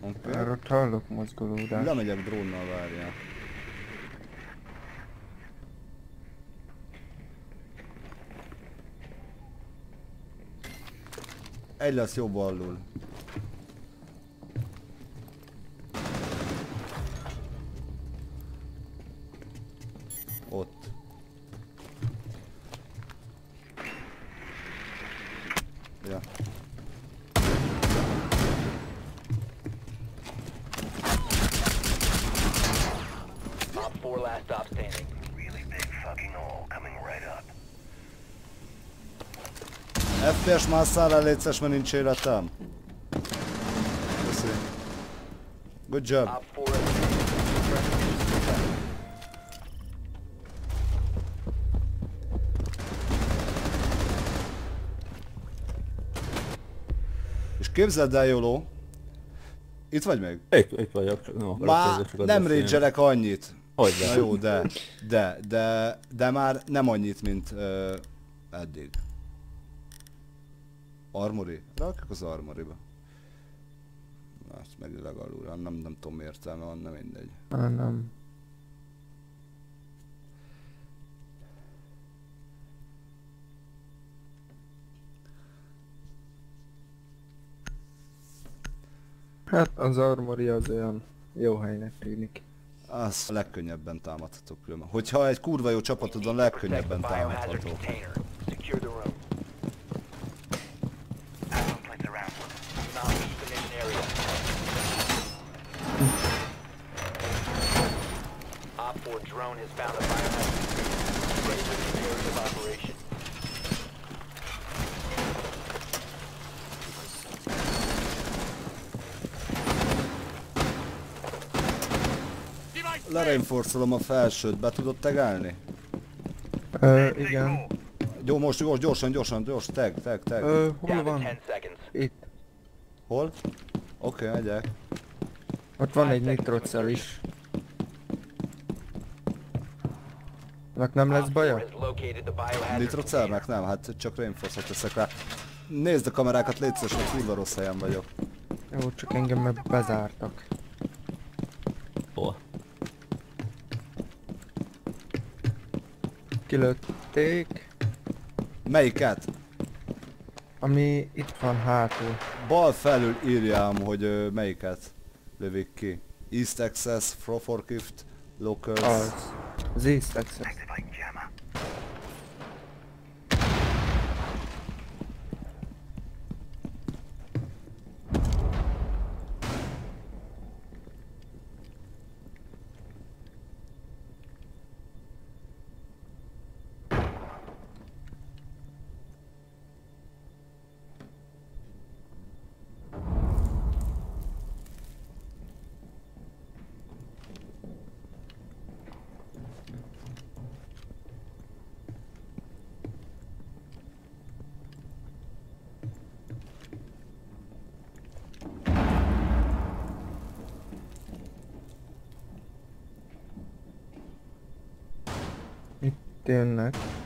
Okay.
Ott hallok mozgolódást.
Lemegyek drónnal, várjál. Egy lesz jobb alul. Ott. Ja.
Op 4 last stop standing.
Really big fucking hole. Come
FPS másszál el, létszes, mert nincs életem. Köszi. Good job.
Op 4 has
És képzeld el, Joló, itt vagy még?
Itt, itt vagyok, akarok
Már nem rage annyit.
Hogy
Na
de.
jó, de, de, de, de már nem annyit, mint uh, eddig. Armory? Rakjuk az armoryba. Na, ezt megüleg alulra, nem, nem tudom értelme van, nem mindegy.
Ah, nem. Hát az armory az olyan jó helynek tűnik.
Az a legkönnyebben támadható különben. Hogyha egy kurva jó csapatodon legkönnyebben
Protect the biohazard
támadható.
container. Secure the room.
Someplace around.
Do not leave the mission area. Op 4 drone has found a biohazard container. Ready for the area of operation.
Lereinforcolom a felsőt, be tudod tegelni?
Ö, igen.
Jó, most gyors, gyorsan, gyorsan, gyors, tag, tag, tag.
Ö, hol van?
10 seconds.
Itt.
Hol? Oké, okay, megyek.
Ott van egy nitrocell is. Annak nem lesz
Op 4
baja?
Nitrocelmek? Nem, hát csak reinforce teszek rá. Nézd a kamerákat, légy szíves, mert kurva rossz helyen vagyok.
Jó, csak engem meg bezártak.
Hol?
Kilőtték.
Melyiket?
Ami itt van hátul.
Bal felül írjám, hogy ö, melyiket lövik ki. East Access, Forklift, Locals.
Az. Az East Access.
Activating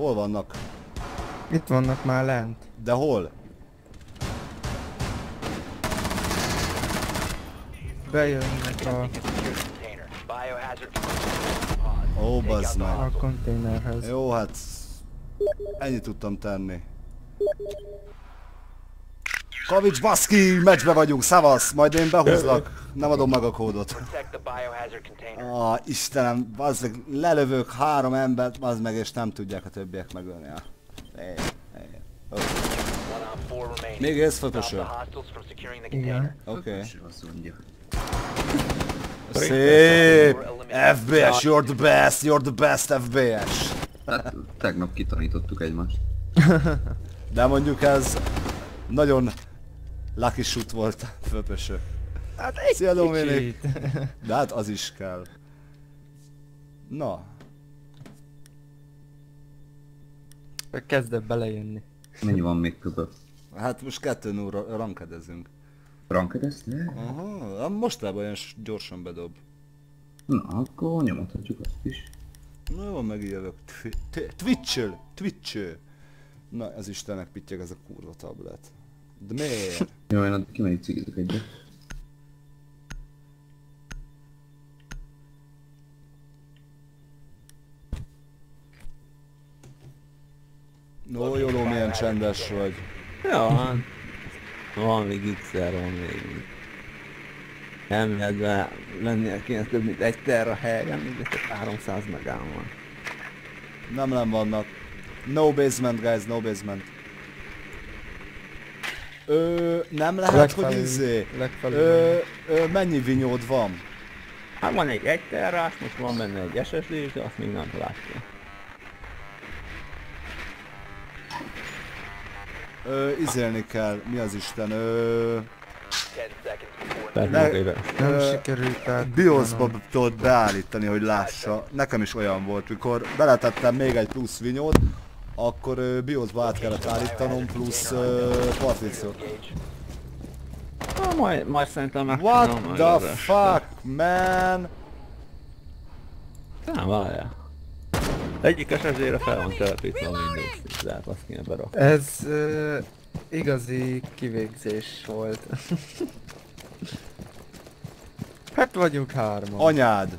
Hol vannak?
Itt vannak már lent.
De hol?
Bejönnek a.
Ó,
out
bazd meg.
a konténerhez.
Jó, hát... Ennyit tudtam tenni. Kavics, baszki! Meccsbe vagyunk, szavasz! Majd én behúzlak. Nem adom meg a kódot. Ah, Istenem, bazd meg, lelövök három embert, bazd meg, és nem tudják a többiek megölni.
On 4 remaining.
Még ez fotoső.
Igen.
Oké.
Mondja.
Szép! FBS, you're the best, you're the best FBS.
Hát tegnap kitanítottuk egymást. (laughs)
De mondjuk ez nagyon lucky shoot volt, főpöső.
Hát egy
Szia Dominik! De hát az is kell. Na,
Kezdett belejönni.
Mennyi van még között?
hát most kettőn óra rankedezünk.
Frankedezte?
Aha, hát mostában olyan gyorsan bedob.
Na, akkor nyomathatjuk azt is.
Na jó, megjövök. Twitch-el, twitch Na, ez Istennek pittyeg ez a kurva tablet. De miért? (laughs)
Jó, én addig kimegyek cigizek egyet.
No, Jóló, milyen csendes vagy.
Ja, hát... Van még XR, van még... Elméletben lennie kéne több mint egy terra helyen, csak 300 megám van.
Nem nem vannak. No basement, guys, no basement. Ö, nem lehet, hogy
Legfelül-
izé... Ö, ö, mennyi vinyód van?
Hát van egy egy terrás, most van benne egy SSD de azt még nem látja.
Ö, izélni kell, mi az Isten, ö...
10 seconds before
Tehát
Ne-
éve.
Nem
Ö,
sikerült át.
BIOS-ba tudod beállítani, hogy lássa. Nekem is olyan volt, mikor beletettem még egy plusz vinyót, akkor ö, BIOS-ba át kellett állítanom, plusz ö, partíciót.
majd, majd szerintem meg
What the fuck, man?
Nem, várjál. Egyik SSD-re fel van telepítve a Windows 10, de hát azt kéne berakni.
Ez uh, igazi kivégzés volt. (laughs) hát vagyunk hárman.
Anyád!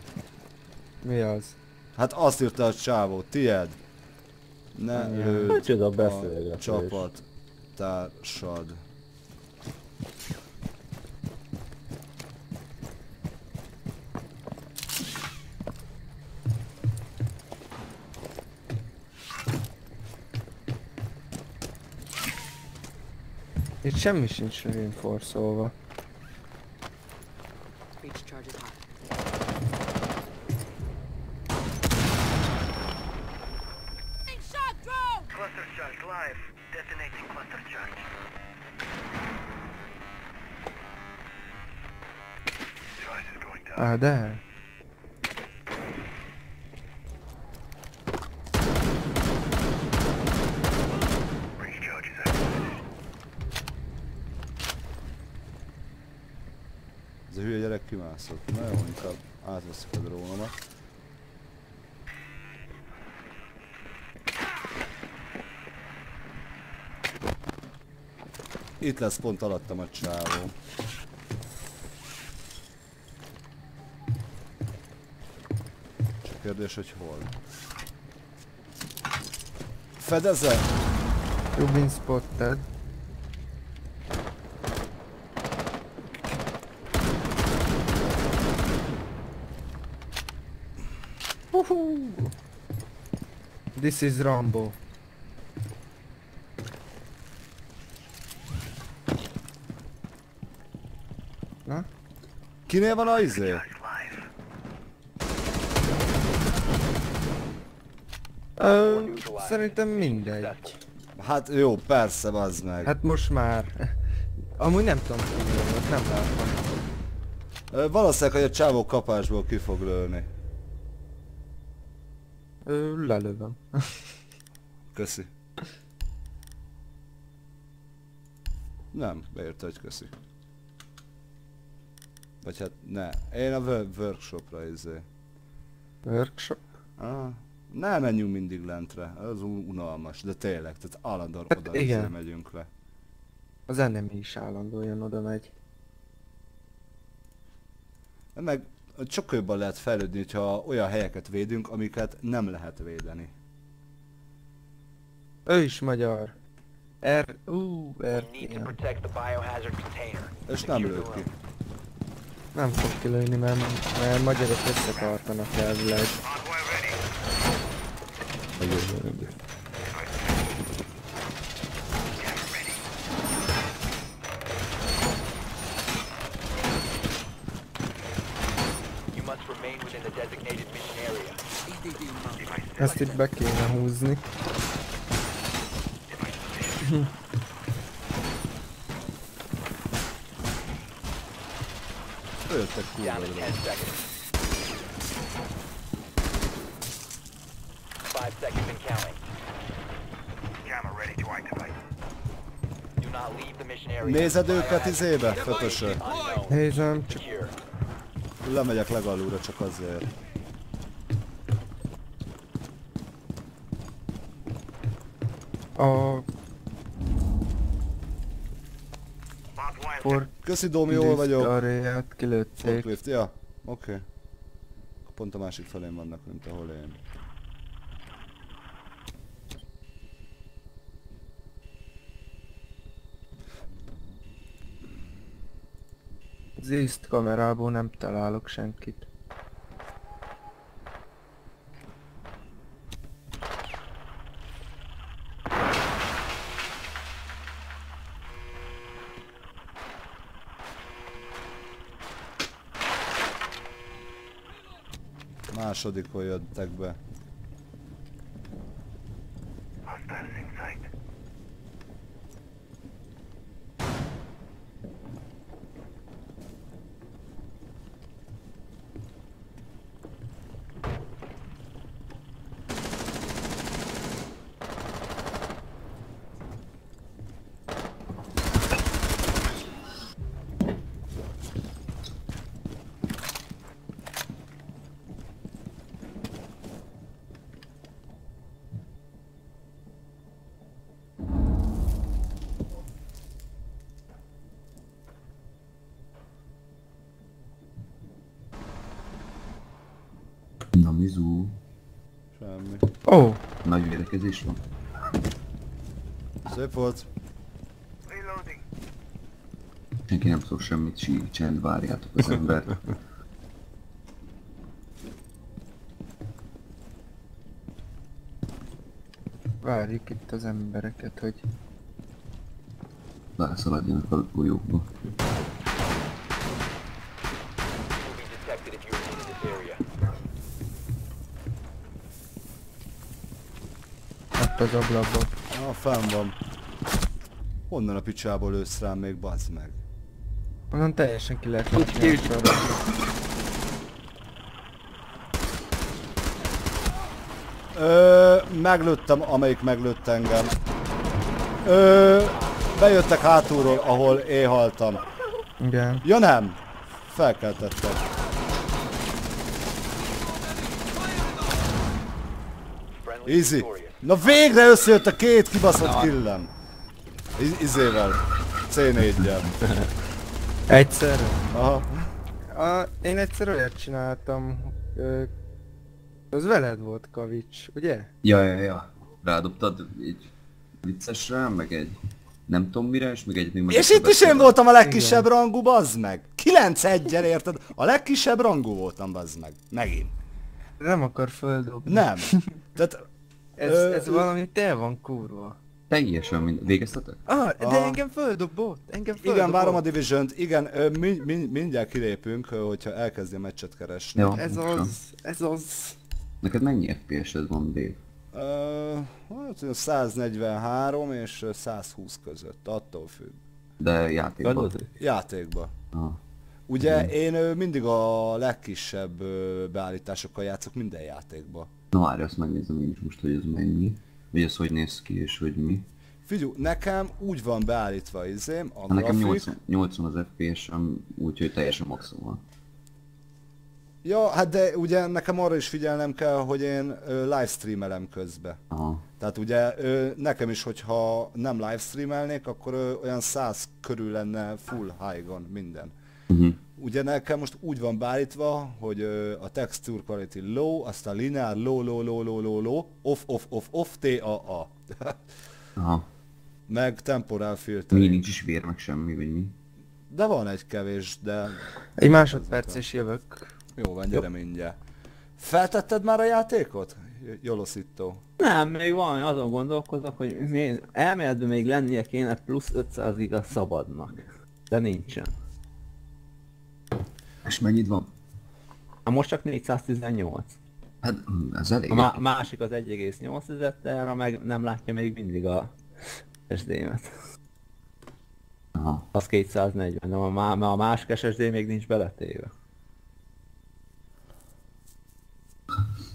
Mi az?
Hát azt írta a csávó, tied. Ne lőd
Micsoda
a
beszélgetés.
csapat társad.
Itt semmi sincs reinforszolva.
Breach charges hot. Shot drone!
Cluster charge live. Detonating cluster charge. Device is going down.
Á, de.
Breach charge is activated.
Ez a hülye kimászott. Na jó, inkább átveszek a drónomat. Itt lesz pont alattam a csávó. Csak kérdés, hogy hol. Fedeze?
Rubin spotted. This is Rambo. Na?
Kinél van a izé?
Ö, szerintem mindegy.
Hát jó, persze, bazd meg.
Hát most már. Amúgy nem tudom volt, nem láttam.
Valószínűleg, hogy a csávó kapásból ki fog lőni.
Ö, lelövöm.
Köszi. Nem, beírta, hogy köszi. Vagy hát ne. Én a wo- workshopra izé.
Workshop?
Ah, ne menjünk mindig lentre, az unalmas, de tényleg, tehát állandóan
Hát
oda izé
igen.
megyünk le.
Az enemy is állandóan oda megy.
Meg sokkal jobban lehet fejlődni, hogyha olyan helyeket védünk, amiket nem lehet védeni.
Ő is magyar. R... Ú,
You
R...
need to
ilyen.
protect the biohazard container.
És nem
the
ki.
Nem fog kilőni, mert, mert magyarok összetartanak elvileg.
Hardware ready.
Vagy jövő nem biztos.
Camera ready.
You must remain within the designated mission area.
Device
Ezt itt be kéne húzni.
Jöttek kurva
Down to 10
drón.
seconds. Five seconds and counting.
camera ready to activate.
Do not leave the mission area.
Nézed őket izébe?
Unknown.
Nézem, csak.
Lemegyek legalúra csak azért.
A for
Köszi Dom, jól vagyok.
aréját kilőtték.
Forklift, ja. Oké. Okay. Pont a másik felén vannak, mint ahol én.
Az East kamerából nem találok senkit.
Másodikon jöttek be.
Hostiles in sight.
Na Mizu,
Semmi.
Ó, oh,
nagy védekezés van.
Szép volt.
Reloading.
Senki nem szól semmit, sír, csend, várjátok az embert.
várjuk itt az embereket, hogy
Beleszaladjanak a golyókba.
Will be detected if you remain in this area.
ott az ablakban.
Ah, fenn van. Honnan a picsából lősz rám még, bazd meg.
Onnan teljesen ki lehet sorra.
Ö, meglőttem, amelyik meglőtt engem. Ö, bejöttek hátulról, ahol én haltam.
Igen.
Ja nem! Felkeltettek. Easy. Na végre összejött a két kibaszott killem. I- izével. C4-jel.
Egyszerre?
Aha.
A, én egyszer olyat csináltam, ö, az veled volt Kavics, ugye?
Ja, ja, ja. Rádobtad egy viccesre, meg egy nem tudom mire, és meg egy még meg
És itt is én voltam a legkisebb rangú, bazd meg. 9 1 érted? A legkisebb rangú voltam, bazd meg. Megint.
Nem akar földobni.
Nem. Tehát
Ez,
Ö,
ez valami te van kurva.
Teljesen mind... Végeztetek?
Ah, de
Aha.
engem földobott, engem földobott.
igen, várom a Division-t. Igen, ö, mi, mi, mindjárt kilépünk, ö, hogyha elkezdi a meccset keresni.
Jó,
Ez az, ez az.
Neked mennyi FPS-ed van, Dave?
Ö, hát olyan 143 és ö, 120 között, attól függ.
De játékban?
Adod?
Játékba.
Aha.
Ugye én ö, mindig a legkisebb ö, beállításokkal játszok minden játékba.
Na várj, azt megnézem én is most, hogy ez mennyi. Vagy ez hogy néz ki, és hogy mi.
Figyú, nekem úgy van beállítva izém, a
Hát nekem
grafik.
80, 80 az FPS-em, úgyhogy teljesen maximum van.
Ja, hát de ugye nekem arra is figyelnem kell, hogy én livestreamelem közbe.
Aha.
Tehát ugye ö, nekem is, hogyha nem livestreamelnék, akkor ö, olyan 100 körül lenne full high-on minden.
Uh-huh.
Ugye nekem most úgy van beállítva, hogy a texture quality low, aztán linear low, low, low, low, low, low, off, off, off, off, T, A, A. (laughs)
Aha.
Meg temporal
Mi
filter.
nincs is vér, meg semmi, vagy mi?
De van egy kevés, de
Egy másodperc és jövök.
jó van, gyere mindjárt. Feltetted már a játékot? Joloszító.
Nem, még van, azon gondolkozok, hogy még, elméletben még lennie kéne plusz 500 igaz szabadnak. De nincsen.
És mennyit van?
Hát most csak 418.
Hát hm, ez elég.
A má- másik az 1,8 terra, meg nem látja még mindig a SSD-met.
Aha.
Az 240, de a, a másik SSD még nincs beletéve.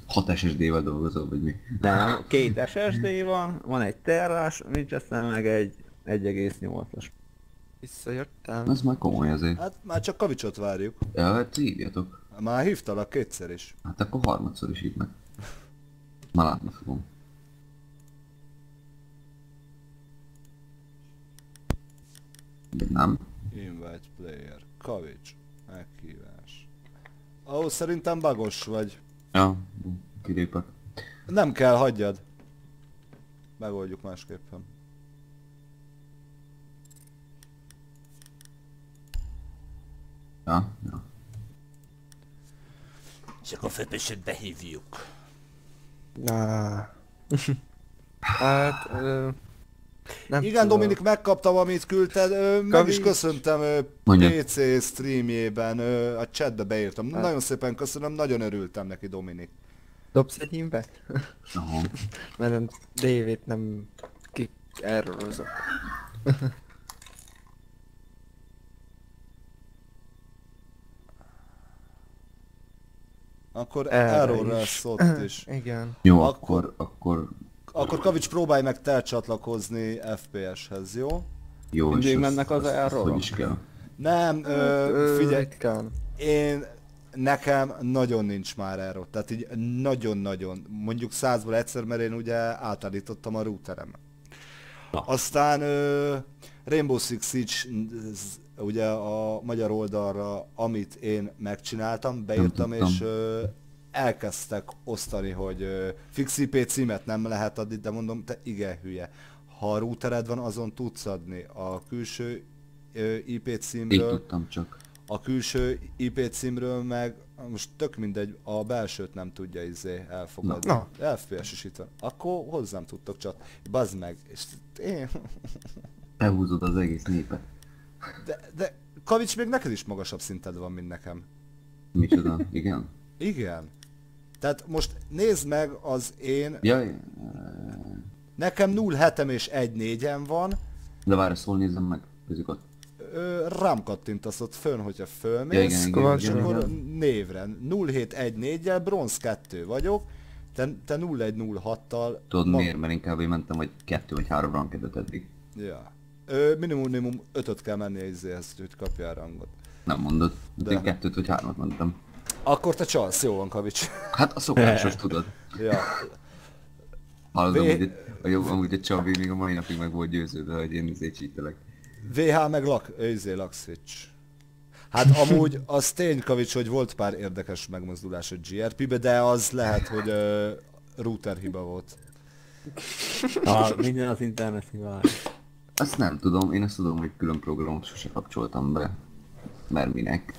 6 SSD-vel dolgozol, vagy mi?
Nem, két SSD van, van egy terrás, nincs aztán meg egy 1,8-as.
Visszajöttem.
Ez már komoly azért.
Hát már csak kavicsot várjuk.
Ja, hát hívjatok.
Már hívtalak kétszer is.
Hát akkor harmadszor is meg. Már látni fogom. De nem.
Invite player. Kavics. Meghívás. Ahhoz szerintem bagos vagy.
Ja, kilépek.
Nem kell, hagyjad. Megoldjuk másképpen.
Ja, ja.
És akkor főpösöt behívjuk.
Na. (laughs) hát... Ö, nem
Igen,
tudom.
Dominik, megkaptam, amit küldted, ö, meg
Kavics.
is köszöntem ö,
Mondja.
PC streamjében, ö, a chatbe beírtam.
Hát.
Nagyon szépen köszönöm, nagyon örültem neki, Dominik.
Dobsz egy invet?
Aha. (laughs)
Mert David nem ki errorozok. (laughs)
Akkor
Erre
error (clears throat)
is. Igen.
Jó,
Akkor-
akkor, akkor
Kavics próbálj meg te csatlakozni FPS-hez, jó?
jó,
Mindig
és
mennek az errorok?
Hogy is kell.
Nem, ö,
Ö,
figyelj, én nekem nagyon nincs már erről, tehát így nagyon-nagyon, mondjuk százból egyszer, mert én ugye átállítottam a routerem. Aztán ö, Rainbow Six Siege ugye a magyar oldalra, amit én megcsináltam, beírtam és ö, elkezdtek osztani, hogy ö, fix IP címet nem lehet adni, de mondom, te igen hülye. Ha a routered van, azon tudsz adni a külső ö, IP címről,
tudtam csak.
a külső IP címről meg most tök mindegy, a belsőt nem tudja izé elfogadni.
Na.
FPS is itt van. Akkor hozzám tudtok csat. Bazd meg. És én...
Behúzod az egész népet.
De, de Kavics még neked is magasabb szinted van, mint nekem.
Micsoda, igen?
Igen. Tehát most nézd meg az én,
Jaj,
nekem 0 hetem és 1 4 van,
de várj, szól nézzem meg. Közük ott.
ö, rám kattintasz ott fönn, hogyha
Ja,
fölmész,
igen,
igen,
és
igen,
akkor névre. 0714-jel bronz 2 vagyok, te, te 0106-tal...
Tudod
ma-
miért? Mert én kb. mentem, hogy kettő vagy három rankedet eddig.
Ja. Ö, minimum, minimum 5 kell menni izéhez, hogy kapja a rangot.
Nem mondod. De. Én kettőt vagy hármat mentem.
Akkor te csalsz, jó van Kavics.
Hát a szokásos, (laughs) tudod.
ja.
Hallod,
Vé-
amúgy, a jó, amúgy a Csabi még a mai napig meg volt győződve, hogy én izé csítelek.
VH meg lak, izé, Laxwitch. Hát (laughs) amúgy az tény, Kavics, hogy volt pár érdekes megmozdulás a GRP-be, de az lehet, hogy uh, router hiba volt.
Ah, minden az internet hibája.
Azt nem tudom, én azt tudom, hogy külön programot sose kapcsoltam be. Mert minek.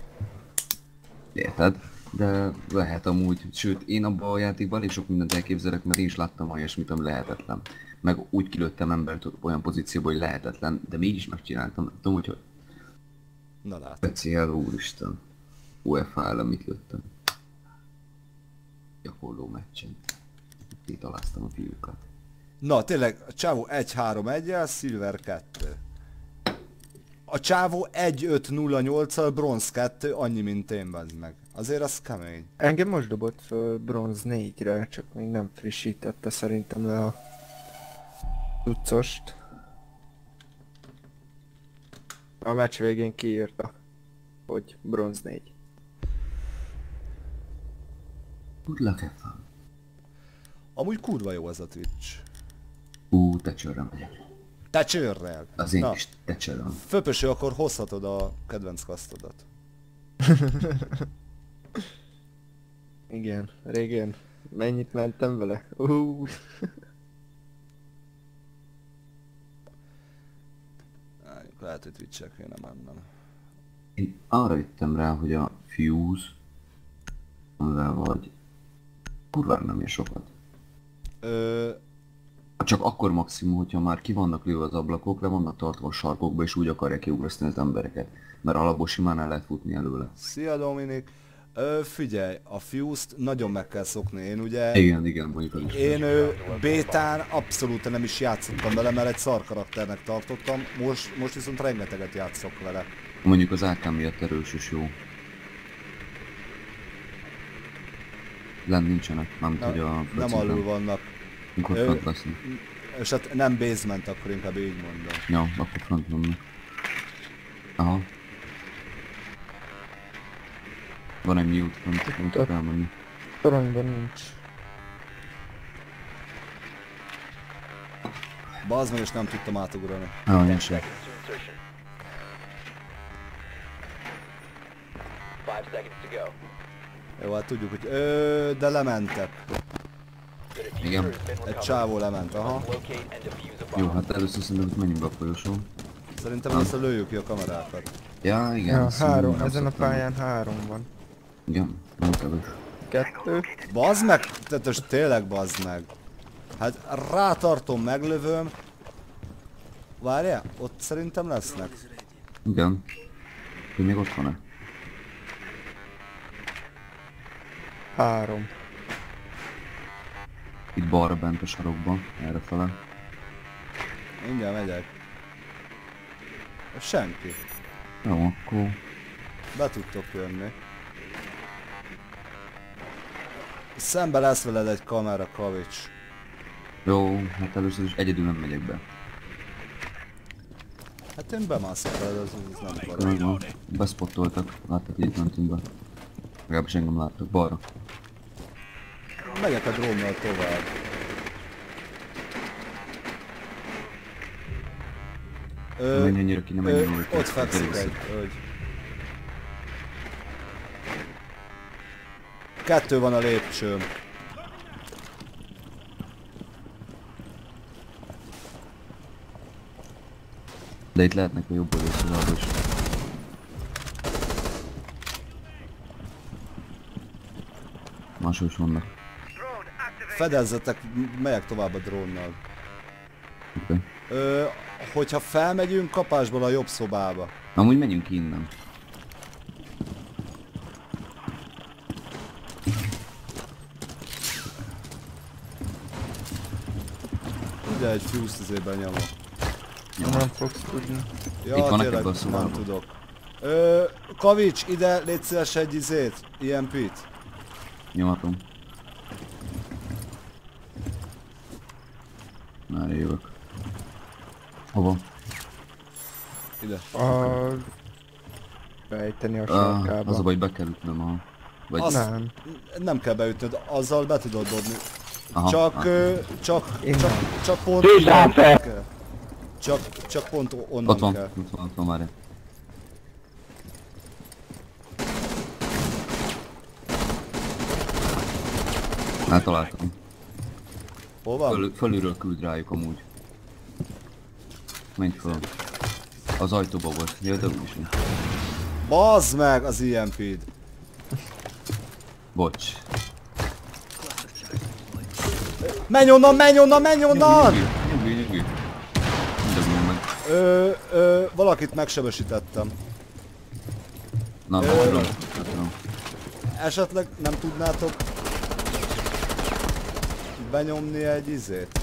Érted? De lehet amúgy, sőt én abban a játékban elég sok mindent elképzelek, mert én is láttam olyasmit, ami lehetetlen. Meg úgy kilőttem embert olyan pozícióba, hogy lehetetlen, de mégis megcsináltam. Nem Tudom, hogy hogy
Na lát.
speciál, úristen. UEFA ellen mit lőttem. Gyakorló meccsen. Itt aláztam a fiúkat.
Na tényleg, a csávó 1-3-1-jel, Silver 2. A csávó 1-5-0-8-al, bronz 2, annyi mint én, bazd meg. Azért az kemény.
Engem most dobott föl bronz 4-re, csak még nem frissítette szerintem le a tucost. A meccs végén kiírta, hogy bronz 4.
Good luck.
Amúgy kurva jó az a Twitch.
Ú, te csörre megyek.
Te csőrrel.
Az én
Na,
is te csöröm.
Főpöső, akkor hozhatod a kedvenc kasztodat. (laughs)
Igen, régen mennyit mentem vele? Uh,
Á, Lehet, hogy Twitch-el kéne mennem.
Én arra jöttem rá, hogy a Fuse, amivel vagy, kurvára nem ér sokat.
Ö,
Csak akkor maximum, hogyha már ki vannak lőve az ablakok, le vannak tartva a sarkokba, és úgy akarják kiugrasztani az embereket. Mert alapból simán el lehet futni előle.
szia Dominik. Ö, figyelj, a Fuse-t nagyon meg kell szokni. Én ugye...
Igen, igen, mondjuk is.
Én ö, bétán abszolút nem is játszottam vele, mert egy szar karakternek tartottam. Most, most viszont rengeteget játszok vele.
Mondjuk az AK miatt erős és jó. Lent nincsenek, nem hogy a
nem alul vannak.
Mikor
Ö,
fönt lesznek.
És hát nem basement, akkor inkább így mondom.
Jó, akkor front van. Aha. Van egy mute front, nem tudok elmenni.
Toronyban nincs.
Bazd meg, és nem tudtam átugrani.
Ah,
10
nincs.
seconds to insertion. 5 seconds to go.
Jó, hát tudjuk, hogy... Ö, de lementek.
Igen.
Egy csávó lement, aha.
A
Jó, hát először szerintem menjünk be a folyosón.
Szerintem először lőjük ki a kamerákat.
Ja, igen.
Ja, három, ezen a
szoktam.
pályán három van.
Igen, nem kevés.
Kettő.
Bazd meg! Tehát most tényleg bazd meg. Hát rátartom, meglövöm. Várjál, ott szerintem lesznek.
Igen. Ő még ott van-e?
Három.
Itt balra bent a sarokban, erre fele.
Mindjárt megyek. Senki.
Jó, akkor...
Be tudtok jönni. Szembe lesz veled egy kamera, kavics.
Jó, hát először is egyedül nem megyek be.
Hát én bemászok veled, az, az nem baj.
Bespottoltak, láttak, hogy itt mentünk be. Legalábbis engem láttak, balra.
Megyek a drónnal tovább.
Nem menj annyira ki, nem menj
ö,
annyira ki.
Ott fekszik egy, hogy... Kettő van a lépcsőn.
De itt lehetnek a jobb oldalról is. Máshol is vannak.
Fedezzetek, megyek tovább a drónnal. Ö, hogyha felmegyünk kapásból a jobb szobába.
Amúgy menjünk ki innen.
Ugye egy fuse izében nyomom.
Nem fogsz tudni.
Ja,
Itt vannak
tényleg,
ebben a
nem tudok. Ö, Kavics, ide légy szíves egy izét, IMP-t.
Nyomatom. Már jövök. Hova?
Ide.
A... Bejteni a
Ah,
sarkába.
az a baj, be kell ütnöm, aha. Vagy...
Azt-
Nem.
Nem kell beütnöd, azzal be tudod dobni.
Aha,
Csak,
át-
ö, csak,
Innen.
csak, csak pont onnan
fel!
kell. Csak, csak pont onnan
Ott van,
kell.
ott van, ott van már. Eltaláltam.
Hol van?
Föl, fölülről küld rájuk amúgy. Menj föl. Az ajtóba volt. De úgyis.
Bazd meg az IMP-d.
Bocs.
Menj onnan, menj onnan, menj onnan!
Nyugi, nyugi, nyugi. Meg.
Ö, ö, valakit megsebesítettem.
Na,
Ö. Esetleg nem tudnátok benyomni egy izét?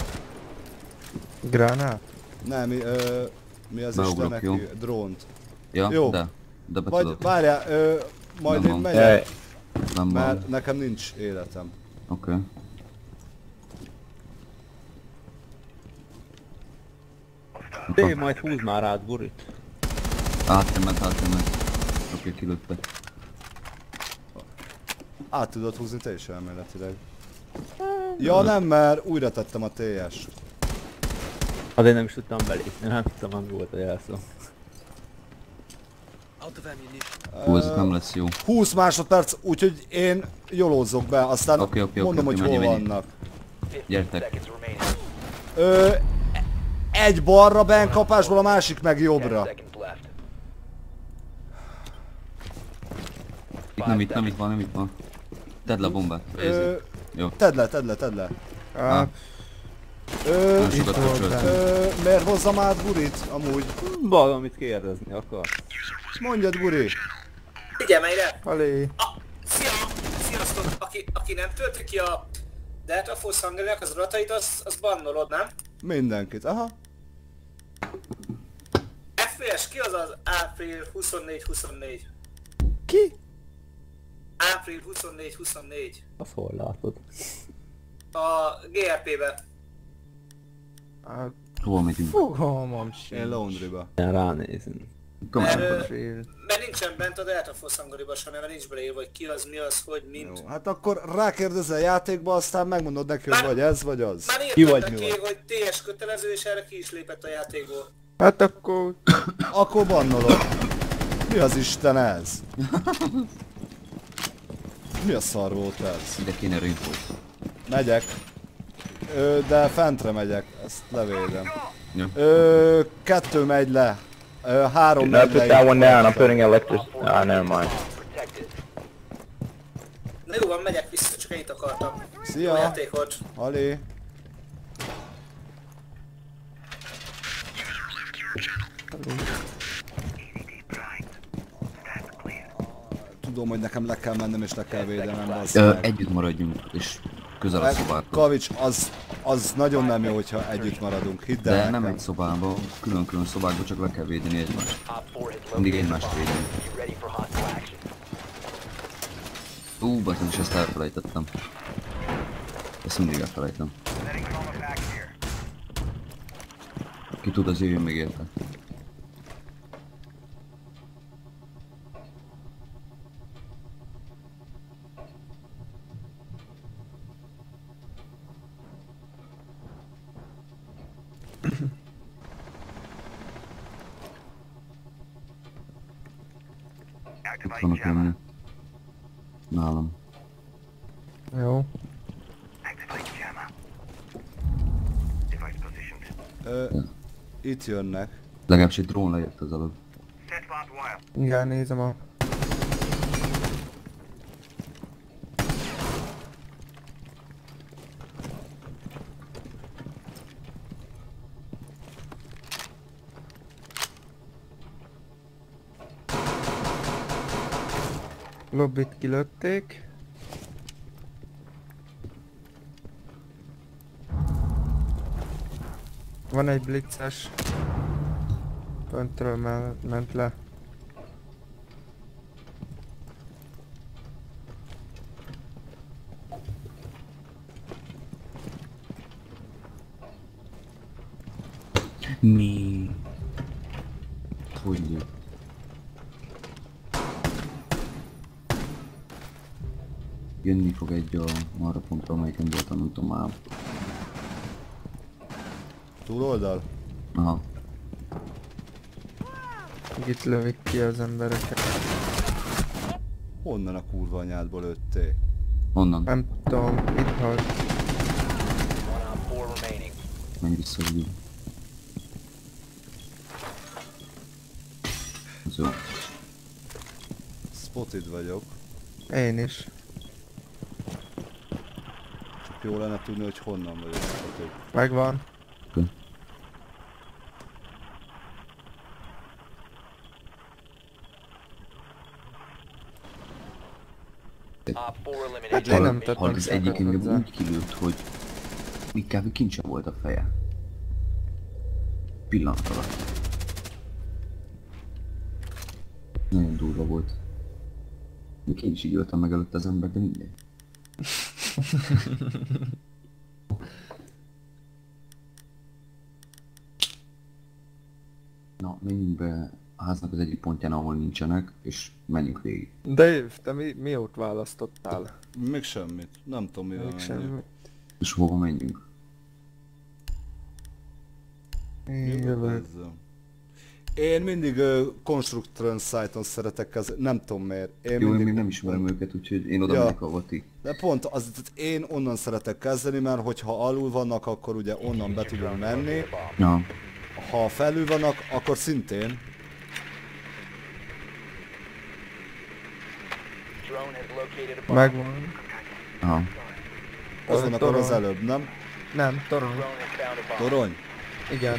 Gránát?
Nem, mi, ö, mi az
Beugrok,
hív- drónt.
Ja,
Jó.
de. De
Vagy
betudod.
várjál, ö, majd
Nem
én
van.
megyek,
Nem van.
mert nekem nincs életem.
Oké.
Dé, majd húz már át burit.
Átment, átment. Oké, kilőtte.
Át tudod húzni te is elméletileg. Ja nem, mert újra tettem a TS-t.
Azért nem is tudtam belépni, nem tudtam, ami volt a jelszó.
Hú, ez nem lesz jó.
20 másodperc, úgyhogy én jolózzok be, aztán
oké, oké,
mondom,
oké,
hogy hol
menj, menj.
vannak.
15
Gyertek.
Ö, egy balra ben kapásból, a másik meg
10
jobbra.
Itt nem, itt nem, itt van, nem itt van. Tedd le a bombát.
Ö.
Jó.
tedd le, tedd le, tedd le.
Ah,
Ö,
sokat
itt
ö, miért hozzam át Burit? Amúgy.
Valamit kérdezni akar.
Mondjad Buri.
Figyelj ide!
Halé.
Ah, szia! Sziasztok! Aki, aki nem tölti ki a Delta Force hangerőnek az adatait, az, az bannolod, nem?
Mindenkit, aha.
FPS, ki az az ápril 24-24?
Ki?
Ápril 24-24.
Az hol látod?
A GRP-be.
Hát,
Hova megyünk?
fogalmam
Én
sincs.
laundryba.
Ránézünk.
Komolyan.
Field.
Mert nincsen bent a Delta Force hangariba sem, mert nincs beleírva, hogy ki az, mi az, hogy, mint.
Jó, hát akkor rákérdezel játékba, aztán megmondod neki, hogy vagy ez, vagy az.
Már
Ki vagy, mi
neki,
vagy?
hogy TS kötelező, és erre ki is lépett a játékból.
Hát akkor
Akkor bannolok. Mi az Isten ez? Mi a szar volt ez?
Ide kéne reinforce.
Megyek. Ö, de fentre megyek, ezt levédem.
Jó.
Ö, kettő megy le. Ö, három megy le.
electric... Ah, never mind.
Na jó van, megyek vissza, csak ennyit akartam. Jó
Szia!
játék volt.
Ali. Tudom, hogy nekem le kell mennem és le kell védenem, az
Ö, együtt maradjunk, és közel a szobákhoz.
Kavics, az, az nagyon nem jó, hogyha együtt maradunk, hidd el
De nem egy szobába, külön-külön szobákba, csak le kell védeni egymást.
Op 4 has
Mindig egymást védeni. Ú, bazen is ezt elfelejtettem. Ezt mindig elfelejtem. Ki tud, az jöjjön még érte. Itt vannak lenni. Nálam.
Jó.
Ö, itt jönnek.
Legalábbis egy drón lejött az előbb.
Igen, nézem a... Lobbit kilökték. Van egy blitzes. Föntről me- ment le.
Mi? Hogy Jönni fog egy a arra pontra, amelyiken voltam, nem tudom már.
Túloldal?
Aha.
Itt lövik ki az embereket.
Honnan a kurva anyádból lőtték?
Onnan.
Nem tudom, itt halt.
One op 4 remaining.
Menj vissza, hogy Ez jó.
Spotted vagyok.
Én is.
Jó lenne tudni, hogy honnan vagyok.
Megvan.
Op 4
Hát én nem tettem
az egyik engem úgy kilőtt, hogy inkább kincse volt a feje. Pillanat alatt. Nagyon durva volt. Még én is így öltem meg előtt az ember, de mindegy. Na, menjünk be a háznak az egyik pontján, ahol nincsenek, és menjünk végig.
Dave, te mi, mi ott választottál?
Még semmit. Nem tudom mivel
Még
menjek.
semmi.
És hova menjünk?
Én jövök.
Én mindig uh, Construction site-on szeretek kezelni, nem tudom miért. Én
Jó, én
mindig,
még nem ismerem őket, úgyhogy én oda
Ja.
megyek, ahova ti.
De pont az, tehát én onnan szeretek kezdeni, mert hogyha alul vannak, akkor ugye onnan be tudunk menni.
Ja.
Ha felül vannak, akkor szintén.
Megvan.
Aha.
Az vannak az előbb, nem?
Nem, torony.
Torony?
Igen.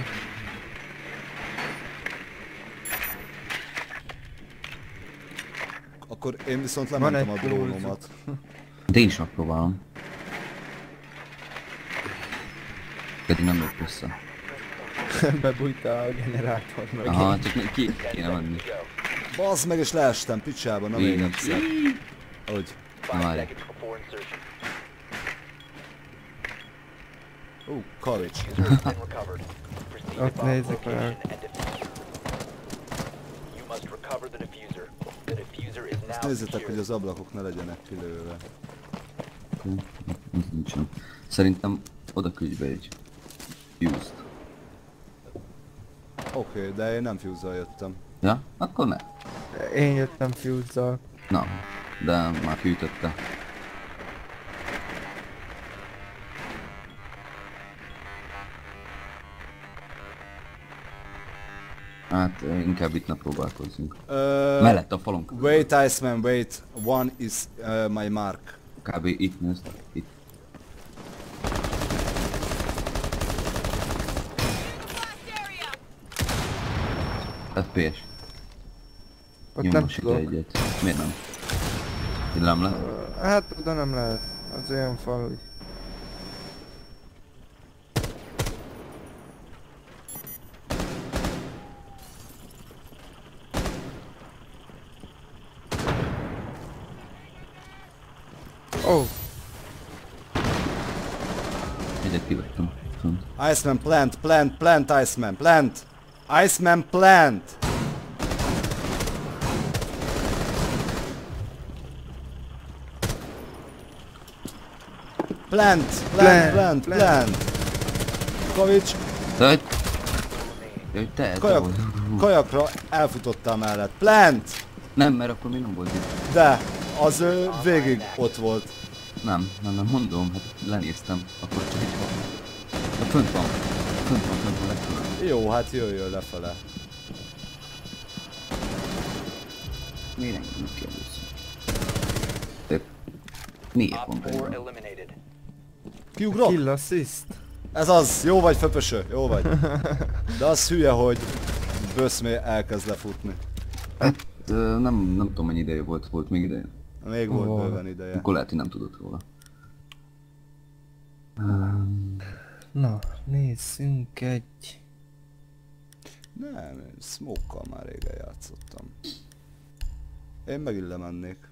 Akkor én viszont lementem a drónomat.
De én is megpróbálom. Pedig nem jött össze. (laughs)
Bebújta a generátor mögé.
Aha, csak ki kéne menni.
Bazd meg és leestem picsába, na még
Én.
egyszer. Hogy?
Várj.
Proceed to
Ott nézzük meg.
and defuse. You must recover the diffuser. The now
Nézzétek, hogy az ablakok ne legyenek kilőve.
Oké, Ez nincsen. Szerintem oda küldj be egy fuse-t.
Oké, okay, de én nem fuse jöttem.
Ja? Akkor ne.
Én jöttem fuse
Na, de már kiütötte. Hát eh, inkább itt ne próbálkozzunk.
Uh,
Mellett a falon.
Wait, Iceman, wait. One is uh, my mark.
Kb. itt nézd. Itt. FPS.
Ott
Nyomj
nem tudok.
egyet. Miért nem? Villám le?
Hát oda nem lehet. Az olyan fal, hogy... Ó, oh,
Egyet kivettem.
Iceman, plant, plant, plant, Iceman, plant. Iceman, plant. Plant, plant, plant,
Plant,
De hogy... Jaj, te,
kajak, kajakra elfutottál mellett. Plant!
Nem, mert akkor még nem volt itt.
De, az ö, végig ott volt.
Nem, nem, nem mondom, hát lenéztem. Akkor csak itt van. A fönt van. Fönt van, fönt van, legfelül.
Jó, hát jöjjön lefele.
Miért engem nem kérdősz? Szép. Miért van
4
benne?
Kiugrok?
kill assist.
Ez az, jó vagy föpöső, jó vagy. De az hülye, hogy Böszmé elkezd lefutni.
Hát, nem, nem tudom mennyi ideje volt, volt még ideje.
Még volt
Ó.
bőven ideje.
Akkor lehet, hogy nem tudott róla. Um,
Na, nézzünk egy...
Nem, én smoke már régen játszottam. Én megint lemennék.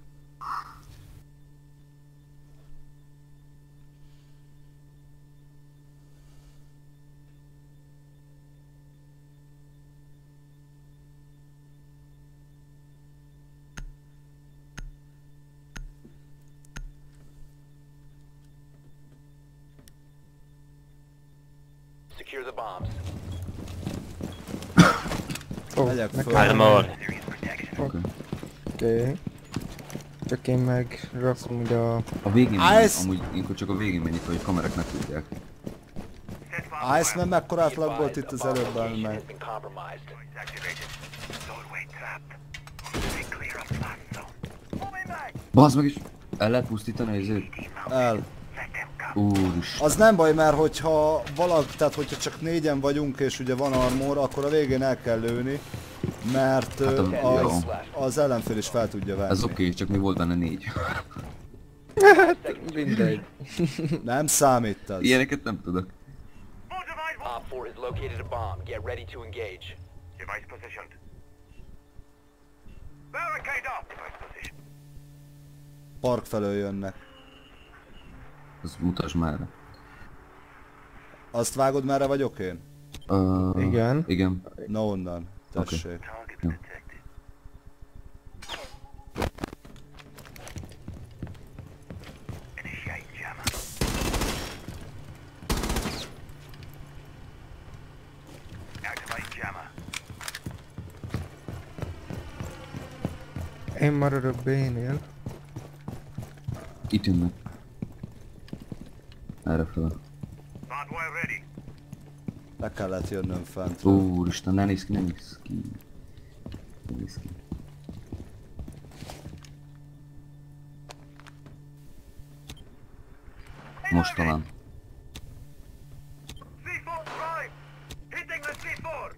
Ó, (coughs)
Megyek
nekem-. Oké. Csak én meg rakom ide a...
a végén
Ice!
menjünk, amúgy ilyenkor csak a végén menjünk, hogy a kamerák ne tudják.
Iceman mekkora átlag volt itt az előbb meg.
Bazd meg is! El lehet pusztítani ezért?
El.
Úristen.
Az nem baj, mert hogyha valak, tehát hogyha csak négyen vagyunk és ugye van armor, akkor a végén el kell lőni, mert
Hát a-
az,
jó.
az ellenfél is fel tudja venni.
Ez oké, okay, csak mi volt benne négy.
Mindegy.
Nem számít ez.
Ilyeneket nem tudok.
Op 4 has located a bomb. Get ready to engage.
Device positioned. Barricade up. Device.
Park felől jönnek.
Az mutasd már.
Azt vágod, merre vagyok én?
Uh,
Igen.
Igen.
Na onnan. Tessék.
Activate jammer.
Én maradok B-nél.
Itt jönnek. Erre fel.
Hardwire ready.
Le kellett jönnöm fent.
Úristen, ne nézz ki, ne nézz ki. Ne nézz ki. Most talán.
C4 prime. Hitting the C4.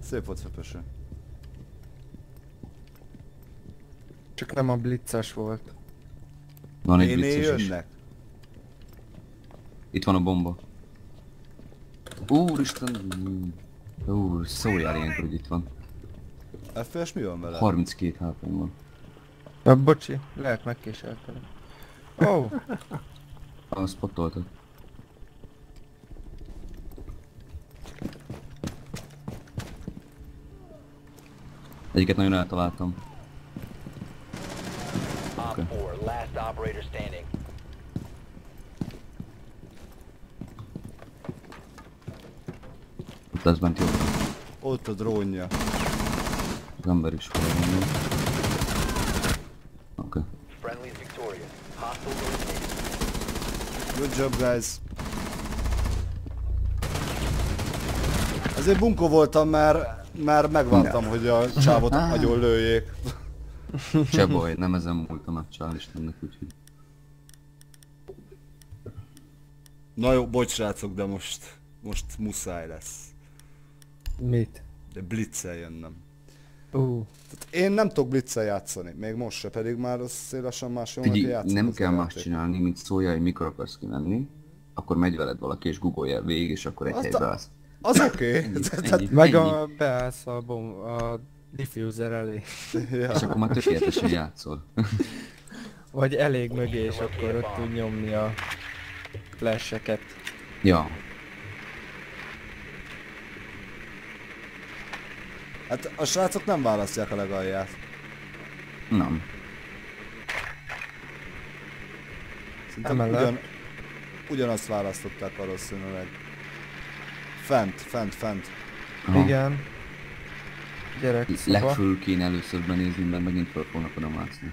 Szép volt Föpöső.
Csak nem a blitzes volt.
Van egy vicces is.
jönnek?
Itt van a bomba. Úristen! Úr, szóljál ilyenkor, hogy itt van.
FPS mi van vele?
32 hp van.
Na, bocsi, lehet megkéseltelem. Ó! (laughs) Oh.
ah, spottoltad. Egyiket nagyon eltaláltam. Okay. Lesz bent jobb.
Ott a drónja.
Az ember is fel van. Oké.
Good job, guys. Azért bunkó voltam, mert, mert megvártam, hogy a csávot (laughs) agyon lőjék.
Se baj, nem ezen múlt a meccs, hál' Istennek, úgyhogy...
Na jó, bocs srácok, de most, most muszáj lesz.
Mit?
De blitzel jönnem. Tehát én nem tudok blitzel játszani, még most se, pedig már az lassan más
Figyelj,
játszom
nem kell más
játék.
csinálni, mint szólja, hogy mikor akarsz kimenni, akkor megy veled valaki és googolja végig, és akkor egy
Azt
helybe állsz.
Az oké. (laughs) Okay.
ennyi,
meg
ennyi.
a beállsz a, bom, a diffuser elé.
És akkor már tökéletesen játszol.
Vagy elég mögé, és akkor ott tud nyomni a flasheket.
ja,
Hát a srácok nem választják a legalját.
nem.
Szerintem
Emellett.
ugyan, ugyanazt választották valószínűleg. Fent, fent, fent.
Aha.
Igen. Gyerek szoba.
Legfölül kéne először benézni, mert megint föl fognak oda mászni.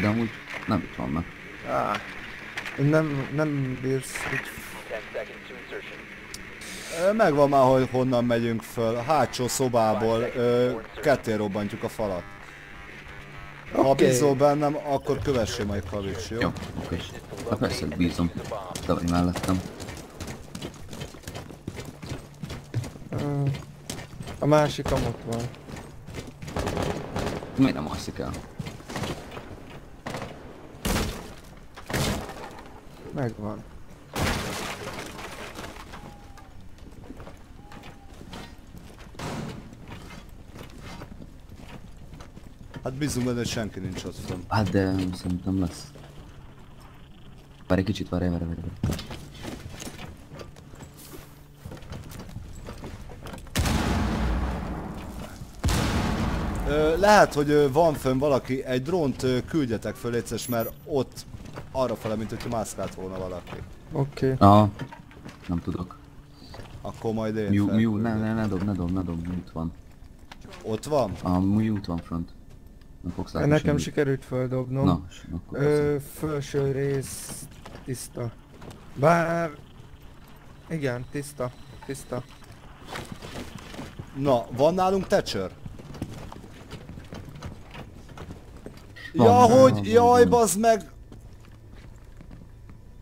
De amúgy nem itt vannak.
Ah. Nem, nem bírsz, hogy
10 seconds to insertion.
Ö, Megvan már, hogy honnan megyünk föl. A hátsó szobából ö, ketté robbantjuk a falat. Ha
Oké.
bízol bennem, akkor kövessél majd kavics, jó?
Jó, oké. Hát persze, bízom. Te vagy mellettem.
Ö, A másik amott van.
Miért nem alszik el?
Megvan.
Hát bízunk benne, hogy senki nincs ott fönn.
Hát de szerintem lesz. Várj egy kicsit, várj, várj, várj.
Ö, lehet, hogy van fönn valaki, egy drónt küldjetek föl létszes, mert ott arra fele, mint hogyha mászkált volna valaki.
Oké. Okay.
Ah, nem tudok.
Akkor majd én
Miu, miu, ne, ne, ne dob, ne dob, ne dob, mute van.
Ott van?
A mute van front. Nem fogsz látni
Nekem
semmit.
sikerült földobnom.
Na, akkor
Ö, felső rész tiszta. Bár... Igen, tiszta. Tiszta.
Na, van nálunk?
Van,
Ja,
van,
hogy?
van,
Jaj,
van.
bazd meg!